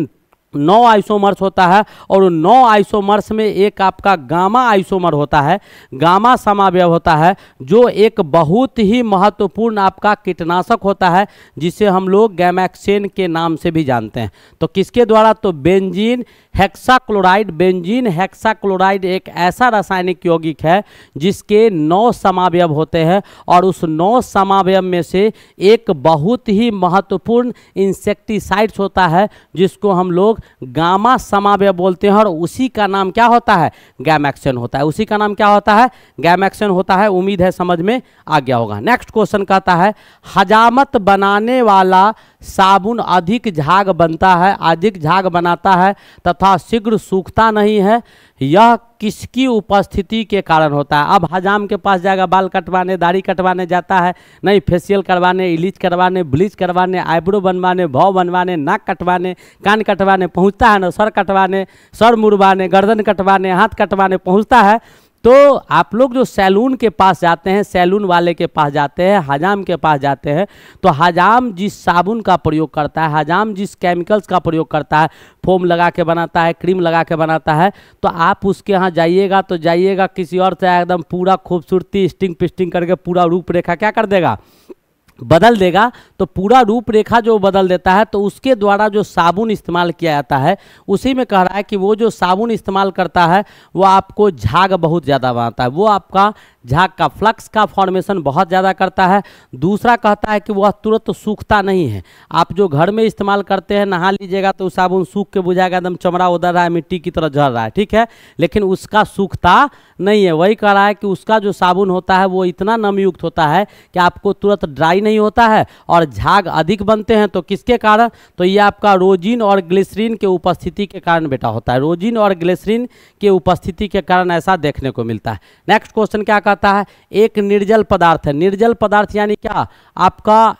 नौ आइसोमर्स होता है और नौ आइसोमर्स में एक आपका गामा आइसोमर होता है। गामा समावयव होता है, जो एक बहुत ही महत्वपूर्ण आपका कीटनाशक होता है, जिसे हम लोग गैमैक्सेन के नाम से भी जानते हैं। तो किसके द्वारा? तो बेंजीन हेक्साक्लोराइड बेंजीन हेक्साक्लोराइड एक ऐसा रासायनिक यौगिक है जिसके नौ समावयव होते हैं और उस नौ समावयव में से एक बहुत ही महत्वपूर्ण इंसेक्टिसाइड्स होता है जिसको हम लोग गामा समावय बोलते हैं और उसी का नाम क्या होता है? गैमैक्सन होता है। उसी का नाम क्या होता है? गैमैक्सन होता है। उम्मीद है समझ में आ गया होगा। नेक्स्ट क्वेश्चन कहता है, हजामत बनाने वाला साबुन अधिक झाग बनता है, अधिक झाग बनाता है, तथा शीघ्र सूखता नहीं है। यह किसकी उपस्थिति के कारण होता है? अब हजाम के पास जाएगा, बाल कटवाने, दाढ़ी कटवाने जाता है। नहीं फेशियल करवाने इलीच करवाने, ब्लीच करवाने, आईब्रो बनवाने भाव बनवाने, नाक कटवाने, कान कटवाने, पहुँचता है ना, सर कटवाने, सर मुड़वाने, गर्दन कटवाने, हाथ कटवाने, पहुँचता है। तो आप लोग जो सैलून के पास जाते हैं, सैलून वाले के पास जाते हैं, हजाम के पास जाते हैं तो हजाम जिस साबुन का प्रयोग करता है, हजाम जिस केमिकल्स का प्रयोग करता है फोम लगा के बनाता है क्रीम लगा के बनाता है तो आप उसके यहाँ जाइएगा तो जाइएगा किसी और से, एकदम पूरा खूबसूरती स्टिंग पिस्टिंग करके पूरा रूपरेखा क्या कर देगा? बदल देगा तो पूरा रूपरेखा जो बदल देता है तो उसके द्वारा जो साबुन इस्तेमाल किया जाता है, उसी में कह रहा है कि वो जो साबुन इस्तेमाल करता है, वो आपको झाग बहुत ज़्यादा बनाता है। वो आपका झाग का फ्लक्स का फॉर्मेशन बहुत ज़्यादा करता है, दूसरा कहता है कि वह तुरंत सूखता नहीं है। आप जो घर में इस्तेमाल करते हैं, नहा लीजिएगा तो साबुन सूख के बुझाएगा, एकदम चमड़ा उधर रहा है, मिट्टी की तरह झड़ रहा है, ठीक है? लेकिन उसका सूखता नहीं है। वही कह रहा है कि उसका जो साबुन होता है, वो इतना नमयुक्त होता है कि आपको तुरंत ड्राई नहीं होता है और झाग अधिक बनते हैं तो किसके कारण? तो ये आपका रोजिन और ग्लिसरीन के उपस्थिति के कारण बेटा होता है। रोजिन और ग्लिसरीन के उपस्थिति के कारण ऐसा देखने को मिलता है। नेक्स्ट क्वेश्चन क्या कहता है, एक निर्जल पदार्थ है। निर्जल पदार्थ यानी क्या? आपका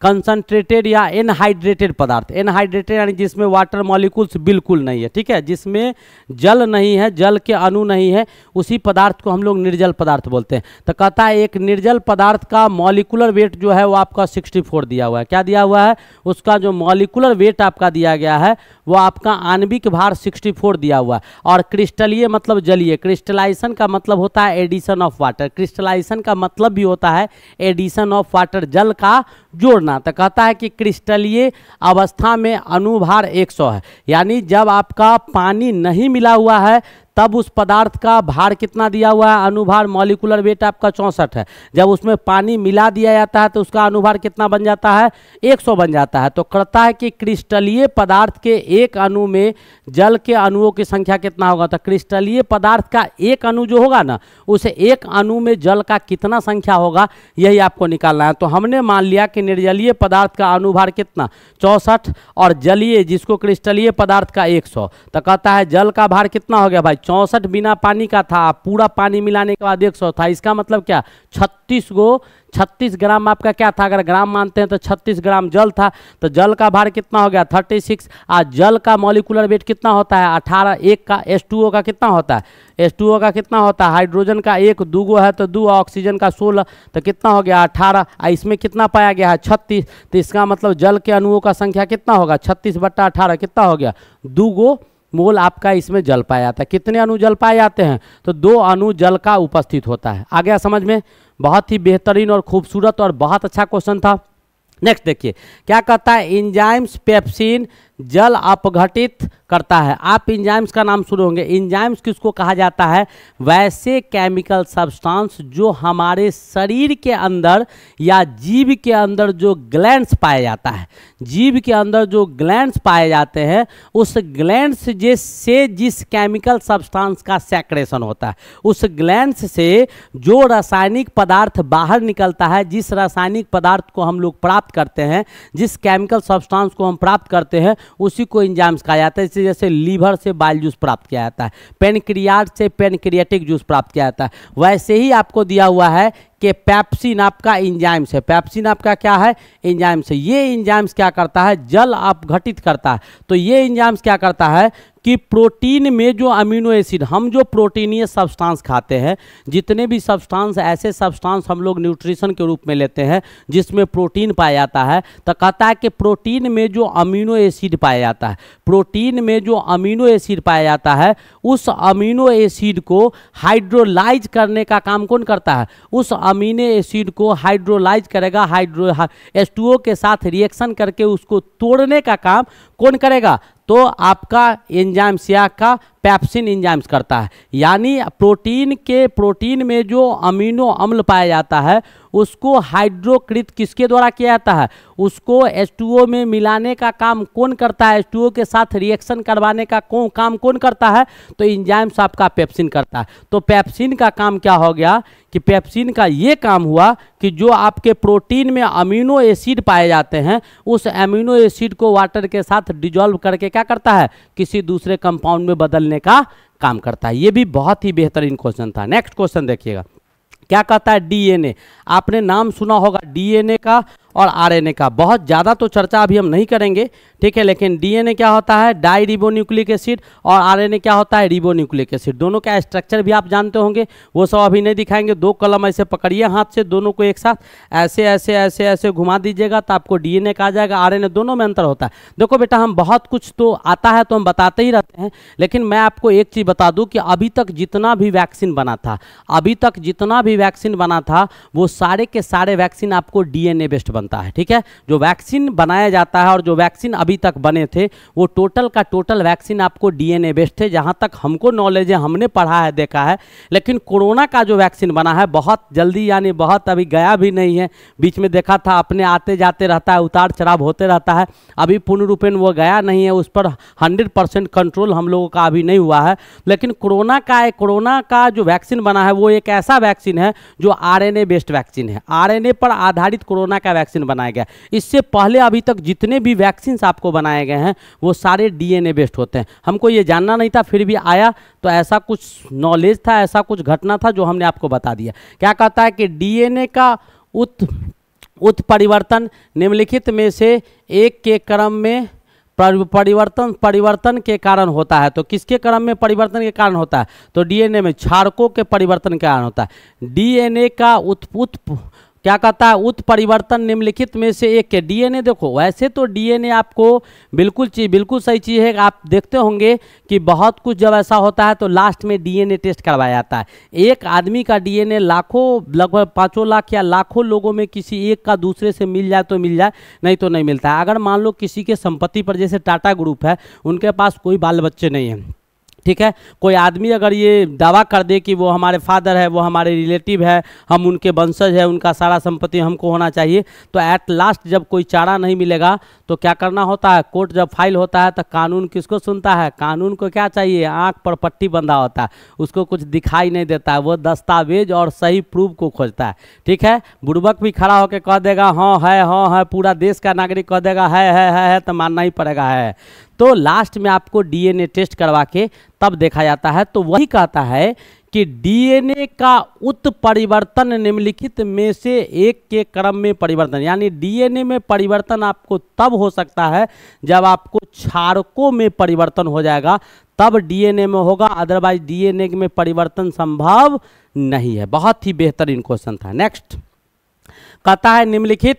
कंसनट्रेटेड या एनहाइड्रेटेड पदार्थ। एनहाइड्रेटेड यानी जिसमें वाटर मॉलिक्यूल्स बिल्कुल नहीं है, ठीक है? जिसमें जल नहीं है, जल के अणु नहीं है, उसी पदार्थ को हम लोग निर्जल पदार्थ बोलते हैं। तो कहता है, एक निर्जल पदार्थ का मॉलिकुलर वेट जो है, वो आपका 64 दिया हुआ है। क्या दिया हुआ है? उसका जो मॉलिकुलर वेट आपका दिया गया है, वो आपका आणविक भार 64 दिया हुआ है। और क्रिस्टलीय मतलब जलीय। क्रिस्टलाइजेशन का मतलब होता है एडिशन ऑफ़ वाटर। क्रिस्टलाइजेशन का मतलब भी होता है एडिशन ऑफ़ वाटर जल का जोड़ना। तो कहता है कि क्रिस्टलीय अवस्था में अनुभार 100 है। यानी जब आपका पानी नहीं मिला हुआ है तब उस पदार्थ का भार कितना दिया हुआ है? अनुभार मॉलिकुलर वेट आपका चौंसठ है। जब उसमें पानी मिला दिया जाता है तो उसका अनुभार कितना बन जाता है? 100 बन जाता है। तो कहता है कि क्रिस्टलीय पदार्थ के एक अणु में जल के अणुओं की संख्या कितना होगा? तो क्रिस्टलीय पदार्थ का एक अणु जो होगा ना, उसे एक अणु में जल का कितना संख्या होगा? यही आपको निकालना है। तो हमने मान लिया कि निर्जलीय पदार्थ का अनुभार कितना? चौंसठ। और जलीय, जिसको क्रिस्टलीय पदार्थ का एक सौ। तो कहता है, जल का भार कितना हो गया भाई? चौंसठ बिना पानी का था, पूरा पानी मिलाने के बाद एक सौ था। इसका मतलब क्या? छत्तीस गो, छत्तीस ग्राम आपका क्या था? अगर ग्राम मानते हैं तो छत्तीस ग्राम जल था। तो जल का भार कितना हो गया? थर्टी सिक्स आज जल का मॉलिकुलर वेट कितना होता है? अठारह। एक का एस टू ओ का कितना होता है? एस टू ओ का कितना होता है? हाइड्रोजन का एक, दो गो है तो दो। ऑक्सीजन का सोलह तो कितना हो गया? अठारह। आ इसमें कितना पाया गया है? छत्तीस। तो इसका मतलब जल के अणुओं का संख्या कितना होगा? छत्तीस बट्टा अठारह कितना हो गया? दो गो मोल आपका इसमें जल पाया जाता है। कितने अनु जल पाए जाते हैं? तो दो अनु जल का उपस्थित होता है। आ गया समझ में? बहुत ही बेहतरीन और खूबसूरत और बहुत अच्छा क्वेश्चन था। नेक्स्ट देखिए, क्या कहता है? इंजाइम्स पेप्सिन जल अपघटित करता है। आप इंजाइम्स का नाम सुने होंगे। इंजाइम्स किसको कहा जाता है? वैसे केमिकल सब्सटेंस जो हमारे शरीर के अंदर या जीव के अंदर जो ग्लैंड्स पाया जाता है। जीव के अंदर जो ग्लैंड्स पाए जाते हैं, उस ग्लैंड्स से जिस केमिकल सब्सटेंस का सेक्रेशन होता है, उस ग्लैंड्स से जो रासायनिक पदार्थ बाहर निकलता है, जिस रासायनिक पदार्थ को हम लोग प्राप्त करते हैं, जिस केमिकल सब्सटेंस को हम प्राप्त करते हैं उसी को इंजाम्स कहा जाता है जैसे लीवर से बाइल जूस प्राप्त किया जाता है, पेनक्रियाट से पेनक्रियाटिक जूस प्राप्त किया जाता है। वैसे ही आपको दिया हुआ है कि पैप्सिन आपका इंजाइम्स है पैप्सिन आपका क्या है? इंजाइम्स है ये इंजाइम्स क्या करता है? जल अपघटित करता है। तो ये इंजाइम्स क्या करता है कि प्रोटीन में जो अमीनो एसिड, हम जो प्रोटीनीय सब्सटेंस खाते हैं, जितने भी सब्सटेंस, ऐसे सब्सटेंस हम लोग न्यूट्रिशन के रूप में लेते हैं, जिसमें प्रोटीन पाया जाता है। तो कहता है कि प्रोटीन में जो अमीनो एसिड पाया जाता है, प्रोटीन में जो अमीनो एसिड पाया जाता है, उस अमीनो एसिड को हाइड्रोलाइज करने का काम कौन करता है? उस अमीनो एसिड को हाइड्रोलाइज करेगा हाइड्रो एस के साथ रिएक्शन करके उसको तोड़ने का काम कौन करेगा? तो आपका एंजाइम सिया का पैप्सिन इंजाइम्स करता है। यानी प्रोटीन के, प्रोटीन में जो अमीनो अम्ल पाया जाता है, उसको हाइड्रोकृत किसके द्वारा किया जाता है? उसको H2O में मिलाने का काम कौन करता है? H2O के साथ रिएक्शन करवाने का कौन काम कौन करता है? तो इंजाइम्स आपका पेप्सिन करता है। तो पेप्सिन का काम क्या हो गया कि पेप्सिन का ये काम हुआ कि जो आपके प्रोटीन में अमीनो एसिड पाए जाते हैं, उस अमीनो एसिड को वाटर के साथ डिजॉल्व करके क्या करता है? किसी दूसरे कंपाउंड में बदलने का काम करता है। ये भी बहुत ही बेहतरीन क्वेश्चन था। नेक्स्ट क्वेश्चन देखिएगा। क्या कहता है डीएनए? आपने नाम सुना होगा डीएनए का? और आरएनए का। बहुत ज़्यादा तो चर्चा अभी हम नहीं करेंगे, ठीक है, लेकिन डीएनए क्या होता है? डाई रिबोन्यूक्लिक एसिड और आरएनए क्या होता है? Ribonucleic acid. दोनों का स्ट्रक्चर भी आप जानते होंगे, वो सब अभी नहीं दिखाएँगे। दो कलम ऐसे पकड़िए हाथ से, दोनों को एक साथ। ऐसे ऐसे ऐसे ऐसे घुमा दीजिएगा तो आपको डीएनए का आ जाएगा। आरएनए दोनों में अंतर होता है। देखो बेटा, हम बहुत कुछ तो आता है तो हम बताते ही रहते हैं, लेकिन मैं आपको एक चीज़ बता दूँ कि अभी तक जितना भी वैक्सीन बना था, अभी तक जितना भी वैक्सीन बना था, वो सारे के सारे वैक्सीन आपको डीएनए बेस्ड बनता है, ठीक है? जो वैक्सीन बनाया जाता है और जो वैक्सीन अभी तक बने थे, वो टोटल का टोटल वैक्सीन आपको डीएनए बेस्ड थे, जहाँ तक हमको नॉलेज है, हमने पढ़ा है, देखा है। लेकिन कोरोना का जो वैक्सीन बना है, बहुत जल्दी यानी बहुत अभी गया भी नहीं है। बीच में देखा था, अपने आते जाते रहता है उतार चढ़ाव होते रहता है। अभी पूर्ण रूपेण वो गया नहीं है, उस पर हंड्रेड परसेंट कंट्रोल हम लोगों का अभी नहीं हुआ है। लेकिन कोरोना का कोरोना का जो वैक्सीन बना है, वो एक ऐसा वैक्सीन है, जो आरएनए बेस्ड वैक्सीन है। आरएनए पर आधारित कोरोना का वैक्सीन बनाया गया। इससे पहले अभी तक जितने भी वैक्सीन आपको बनाए गए हैं, वो सारे डीएनए बेस्ड होते हैं। हमको ये जानना नहीं था, फिर भी आया तो ऐसा कुछ नॉलेज था, ऐसा कुछ घटना था जो हमने आपको बता दिया। क्या कहता है कि डीएनए का उत, उत्परिवर्तन निम्नलिखित में से एक के क्रम में परिवर्तन परिवर्तन के कारण होता है। तो किसके क्रम में परिवर्तन के कारण होता है? तो डीएनए में, क्षारकों के परिवर्तन के कारण होता है। डीएनए का उत्पुत क्या कहता है? उत्परिवर्तन निम्नलिखित में से एक के डीएनए देखो। वैसे तो डीएनए आपको बिल्कुल चीज़ बिल्कुल सही चीज़ है। आप देखते होंगे कि बहुत कुछ जब ऐसा होता है तो लास्ट में डीएनए टेस्ट करवाया जाता है। एक आदमी का डीएनए लाखों, लगभग पाँचों लाख या लाखों लोगों में किसी एक का दूसरे से मिल जाए तो मिल जाए, नहीं तो नहीं मिलता है। अगर मान लो किसी के संपत्ति पर, जैसे टाटा ग्रुप है, उनके पास कोई बाल बच्चे नहीं हैं। ठीक है? कोई आदमी अगर ये दावा कर दे कि वो हमारे फादर है वो हमारे रिलेटिव है हम उनके वंशज है उनका सारा संपत्ति हमको होना चाहिए तो एट लास्ट जब कोई चारा नहीं मिलेगा तो क्या करना होता है? कोर्ट जब फ़ाइल होता है तो कानून किसको सुनता है? कानून को क्या चाहिए? आँख पर पट्टी बंधा होता है। उसको कुछ दिखाई नहीं देता है। वो दस्तावेज़ और सही प्रूफ को खोजता है। ठीक है? बुड़बक भी खड़ा होकर कह देगा हाँ है हाँ है। पूरा देश का नागरिक कह देगा है है है, है। तो मानना ही पड़ेगा है। तो लास्ट में आपको डीएनए टेस्ट करवा के तब देखा जाता है। तो वही कहता है कि डीएनए का उत्परिवर्तन निम्नलिखित में से एक के क्रम में परिवर्तन, यानी डीएनए में परिवर्तन आपको तब हो सकता है जब आपको क्षारकों में परिवर्तन हो जाएगा। तब डीएनए में होगा अदरवाइज़ डीएनए में परिवर्तन संभव नहीं है। बहुत ही बेहतरीन क्वेश्चन था। नेक्स्ट कहता है निम्नलिखित,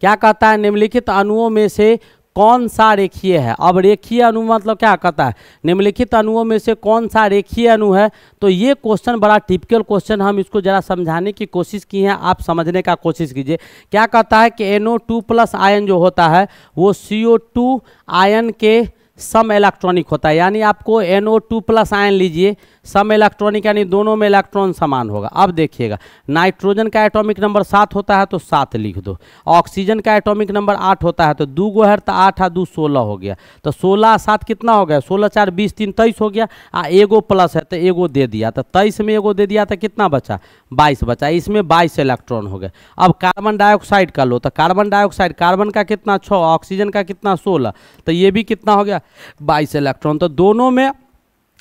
क्या कहता है? निम्नलिखित अणुओं में से कौन सा रेखीय है? अब रेखीय अणु मतलब क्या कहता है? निम्नलिखित अणुओं में से कौन सा रेखीय अणु है? तो ये क्वेश्चन बड़ा टिपिकल क्वेश्चन हम इसको जरा समझाने की कोशिश की है। आप समझने का कोशिश कीजिए। क्या कहता है कि NO2 टू प्लस आयन जो होता है, वो CO2 आयन के सम इलेक्ट्रॉनिक होता है। यानी आपको NO2 प्लस आयन लीजिए। सम इलेक्ट्रॉनिक यानी दोनों में इलेक्ट्रॉन समान होगा। अब देखिएगा, नाइट्रोजन का एटॉमिक नंबर सात होता है तो सात लिख दो। ऑक्सीजन का एटॉमिक नंबर आठ होता है तो दो गो है तो आठ आ दो सोलह हो गया। तो सोलह सात कितना हो गया? सोलह चार बीस तीन तेईस हो गया। आ एगो प्लस है तो एगो दे दिया। तो तेईस में एगो दे दिया तो कितना बचा? बाईस बचा। इसमें बाईस इलेक्ट्रॉन हो गए। अब कार्बन डाइऑक्साइड का लो। तो कार्बन डाइऑक्साइड, कार्बन का कितना? छः ऑक्सीजन का कितना? सोलह। तो ये भी कितना हो गया? बाईस इलेक्ट्रॉन। तो दोनों में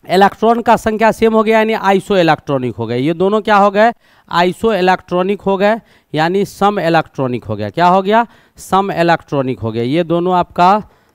इलेक्ट्रॉन का संख्या सेम हो गया, यानी आइसो इलेक्ट्रॉनिक हो गए ये दोनों क्या हो गए? आइसो इलेक्ट्रॉनिक हो गए, यानी सम इलेक्ट्रॉनिक हो गया। क्या हो गया? सम इलेक्ट्रॉनिक हो गया। ये दोनों आपका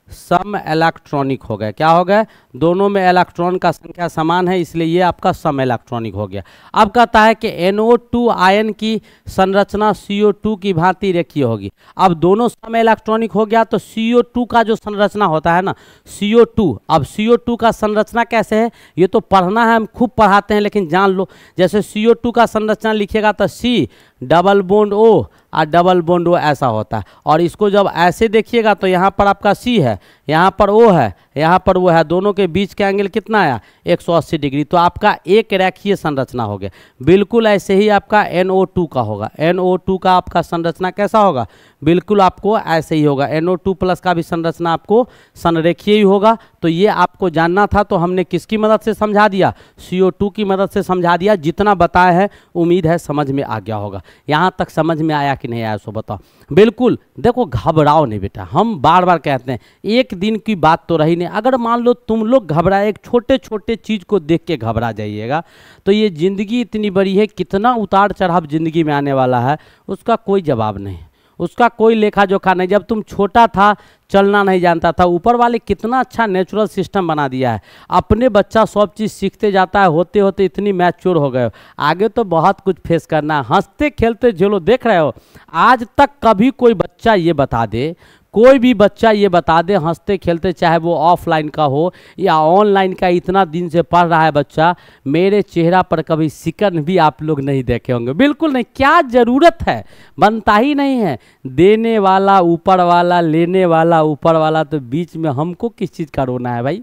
सम इलेक्ट्रॉनिक हो गए क्या हो गए दोनों में इलेक्ट्रॉन का संख्या समान है, इसलिए ये आपका सम इलेक्ट्रॉनिक हो गया। अब कहता है कि NO2 आयन की संरचना CO2 की भांति रेखीय होगी। अब दोनों सम इलेक्ट्रॉनिक हो गया तो CO2 का जो संरचना होता है ना CO2 अब CO2 का संरचना कैसे है? ये तो पढ़ना है, हम खूब पढ़ाते हैं, लेकिन जान लो, जैसे CO2 का संरचना लिखेगा तो सी डबल बोन्ड ओ और डबल बोंड वो ऐसा होता है। और इसको जब ऐसे देखिएगा तो यहाँ पर आपका सी है, यहाँ पर ओ है यहाँ पर वो है, दोनों के बीच का एंगल कितना आया? 180 डिग्री। तो आपका एक रेखीय संरचना हो गया। बिल्कुल ऐसे ही आपका NO2 का होगा। NO2 का आपका संरचना कैसा होगा? बिल्कुल आपको ऐसे ही होगा। NO2 प्लस का भी संरचना आपको संरेखीय ही होगा। तो ये आपको जानना था तो हमने किसकी मदद से समझा दिया? CO2 की मदद से समझा दिया। जितना बताया है, उम्मीद है समझ में आ गया होगा। यहाँ तक समझ में आया कि नहीं आया, सो बताओ। बिल्कुल देखो घबराओ नहीं बेटा, हम बार बार कहते हैं, एक दिन की बात तो रही नहीं। अगर मान लो तुम लोग घबराए एक छोटे छोटे चीज़ को देख के घबरा जाइएगा तो ये ज़िंदगी इतनी बड़ी है, कितना उतार चढ़ाव ज़िंदगी में आने वाला है, उसका कोई जवाब नहीं। उसका कोई लेखा जोखा नहीं। जब तुम छोटा था चलना नहीं जानता था। ऊपर वाले कितना अच्छा नेचुरल सिस्टम बना दिया है। अपने बच्चा सब चीज़ सीखते जाता है, होते होते इतनी मैच्योर हो गए। हो आगे तो बहुत कुछ फेस करना है। हँसते खेलते झेलो, देख रहे हो। आज तक कभी कोई बच्चा ये बता दे कोई भी बच्चा ये बता दे, हँसते, खेलते, चाहे वो ऑफलाइन का हो या ऑनलाइन का इतना दिन से पढ़ रहा है बच्चा, मेरे चेहरा पर कभी सिकन भी आप लोग नहीं देखे होंगे। बिल्कुल नहीं, क्या ज़रूरत है? बनता ही नहीं है। देने वाला, ऊपर वाला, लेने वाला, ऊपर वाला तो बीच में हमको किस चीज़ का रोना है भाई?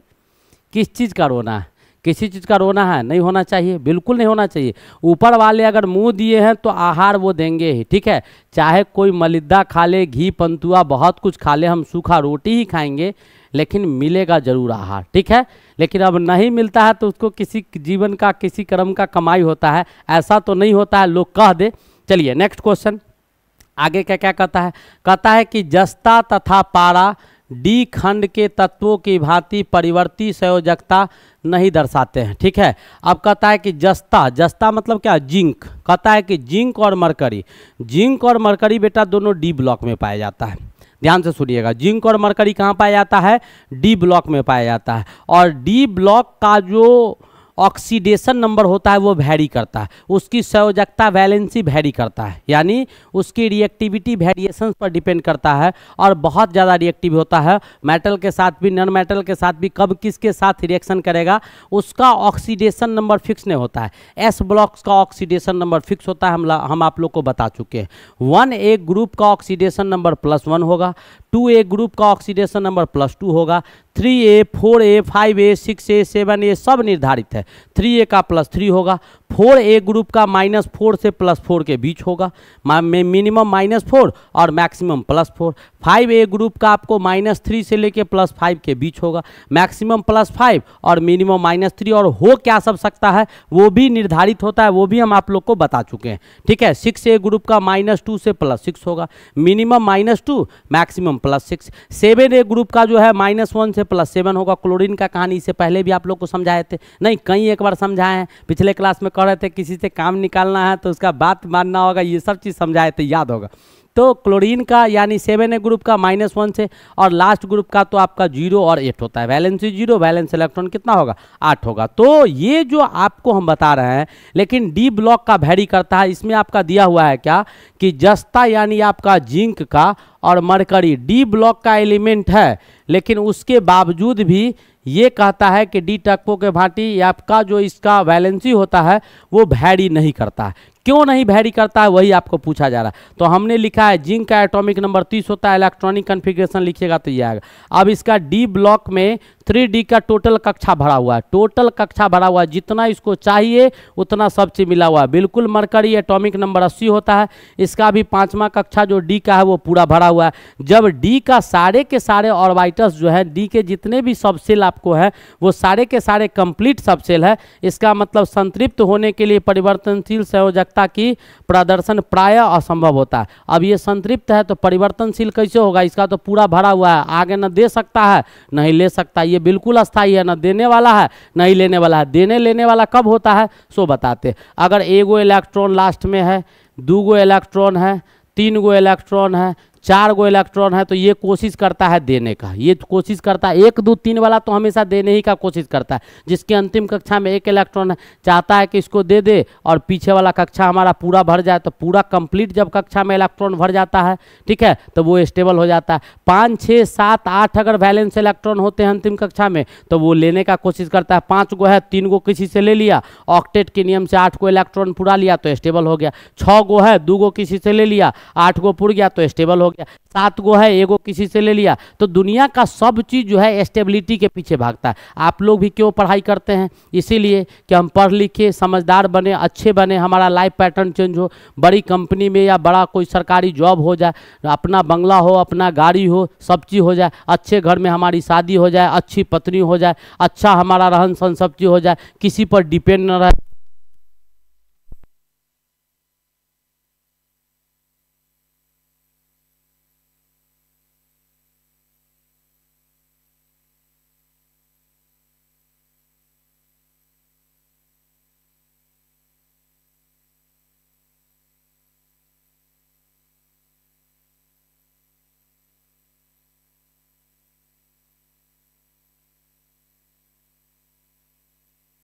किस चीज़ का रोना है? किसी चीज़ का रोना है, नहीं होना चाहिए, बिल्कुल नहीं होना चाहिए। ऊपर वाले अगर मुँह दिए हैं तो आहार वो देंगे ही, ठीक है? चाहे कोई मलिद्दा खा ले, घी, पंतुआ, बहुत कुछ खा ले, हम सूखा रोटी ही खाएँगे, लेकिन मिलेगा ज़रूर आहार, ठीक है? लेकिन अब नहीं मिलता है तो उसको किसी जीवन का, किसी कर्म का कमाई होता है। ऐसा तो नहीं होता है, लोग कह दे। चलिए नेक्स्ट क्वेश्चन आगे क्या क्या कहता है? कहता है कि जस्ता तथा पारा, डी खंड के तत्वों की भांति परिवर्ती संयोजकता नहीं दर्शाते हैं, ठीक है? अब कहता है कि जस्ता जस्ता मतलब क्या? जिंक। कहता है कि जिंक और मरकरी। जिंक और मरकरी बेटा दोनों डी ब्लॉक में पाया जाता है। ध्यान से सुनिएगा, जिंक और मरकरी कहाँ पाया जाता है? डी ब्लॉक में पाया जाता है। और डी ब्लॉक का जो ऑक्सीडेशन नंबर होता है, वो वैरी करता है। उसकी संयोजकता वैलेंसी वैरी करता है। यानी उसकी रिएक्टिविटी वेरिएशन पर डिपेंड करता है और बहुत ज़्यादा रिएक्टिव होता है। मेटल के साथ भी नॉन मेटल के साथ भी, कब किसके साथ रिएक्शन करेगा, उसका ऑक्सीडेशन नंबर फिक्स नहीं होता है। एस ब्लॉक्स का ऑक्सीडेशन नंबर फिक्स होता है, हम हम आप लोग को बता चुके हैं। वन ए ग्रुप का ऑक्सीडेशन नंबर प्लस वन होगा। टू ए ग्रुप का ऑक्सीडेशन नंबर प्लस टू होगा। Three A four A five A six A seven A सब निर्धारित है। थ्री ए का प्लस थ्री होगा। फोर ए ग्रुप का माइनस फोर से प्लस फोर के बीच होगा। मिनिमम माइनस फोर और maximum plus four. Five A group का आपको माइनस थ्री से लेके प्लस फाइव के बीच होगा। मैक्सिमम प्लस फाइव और मिनिमम माइनस थ्री और हो क्या सब सकता है, वो भी निर्धारित होता है, वो भी हम आप लोग को बता चुके हैं। ठीक है, सिक्स ए ग्रुप का माइनस टू से प्लस सिक्स होगा। Minimum minus two, maximum plus six. Seven A group का जो है माइनस वन से प्लस सेवन होगा। क्लोरीन का कहानी इससे पहले भी आप लोग को समझाए थे। नहीं, कहीं एक बार समझाए हैं। पिछले क्लास में कह रहे थे, किसी से काम निकालना है तो उसका बात मानना होगा, ये सब चीज़ समझाए थे, याद होगा। तो क्लोरीन का, यानी सेवन ए ग्रुप का माइनस वन से, और लास्ट ग्रुप का तो आपका ज़ीरो और एट होता है। वैलेंसी ज़ीरो वैलेंस इलेक्ट्रॉन कितना होगा? आठ होगा। तो ये जो आपको हम बता रहे हैं, लेकिन डी ब्लॉक का वैरी करता है, इसमें आपका दिया हुआ है क्या? कि जस्ता, यानी आपका जिंक का और मरकरी डी ब्लॉक का एलिमेंट है, लेकिन उसके बावजूद भी ये कहता है कि डी टक्पो के भांति आपका जो इसका वैलेंसी होता है, वो भैरी नहीं करता है। क्यों नहीं भैरी करता है, वही आपको पूछा जा रहा है। तो हमने लिखा है, जिंक का एटॉमिक नंबर तीस होता है, इलेक्ट्रॉनिक कन्फिग्रेशन लिखिएगा तो ये आएगा। अब इसका डी ब्लॉक में थ्री डी का टोटल कक्षा भरा हुआ है। टोटल कक्षा भरा हुआ है। जितना इसको चाहिए, उतना सब चीज़ मिला हुआ है। बिल्कुल मरकरी एटॉमिक नंबर अस्सी होता है। इसका भी पाँचवा कक्षा जो डी का है, वो पूरा भरा हुआ है। जब डी का सारे के सारे ऑर्बिटल्स जो है, डी के जितने भी सबसेल आपको है, वो सारे के सारे कंप्लीट सबसेल है। इसका मतलब संतृप्त होने के लिए परिवर्तनशील संयोजकता की प्रदर्शन प्राय असंभव होता है। अब ये संतृप्त है तो परिवर्तनशील कैसे होगा? इसका तो पूरा भरा हुआ है। आगे न दे सकता है, नहीं ले सकता। ये बिल्कुल अस्थाई है, ना देने वाला है, ना ही लेने वाला है। देने लेने वाला कब होता है, सो बताते अगर एगो इलेक्ट्रॉन लास्ट में है दो गो इलेक्ट्रॉन है तीन गो इलेक्ट्रॉन है चार गो इलेक्ट्रॉन है तो ये कोशिश करता है देने का। ये कोशिश करता है, एक, दो, तीन वाला तो हमेशा देने ही का कोशिश करता है। जिसके अंतिम कक्षा में एक इलेक्ट्रॉन है, चाहता है कि इसको दे दे, और पीछे वाला कक्षा हमारा पूरा भर जाए तो पूरा कंप्लीट जब कक्षा में इलेक्ट्रॉन भर जाता है, ठीक है तो वो स्टेबल हो जाता है। पाँच छः सात, आठ अगर वैलेंस इलेक्ट्रॉन होते हैं अंतिम कक्षा में तो वो लेने का कोशिश करता है। पाँच गो है, तीन गो किसी से ले लिया ऑक्टेट के नियम से आठ गो इलेक्ट्रॉन पूरा लिया तो स्टेबल हो गया। छः गो है, दो गो किसी से ले लिया, आठ गो पुर गया तो स्टेबल हो गया। सात गो है, एगो किसी से ले लिया। तो दुनिया का सब चीज़ जो है स्टेबिलिटी के पीछे भागता है। आप लोग भी क्यों पढ़ाई करते हैं? इसीलिए कि हम पढ़ लिखे, समझदार बने, अच्छे बने, हमारा लाइफ पैटर्न चेंज हो, बड़ी कंपनी में या बड़ा कोई सरकारी जॉब हो जाए, अपना बंगला हो, अपना गाड़ी हो, सब चीज़ हो जाए, अच्छे घर में हमारी शादी हो जाए, अच्छी पत्नी हो जाए अच्छा हमारा रहन सहन सब चीज़ हो जाए, किसी पर डिपेंड न रहे।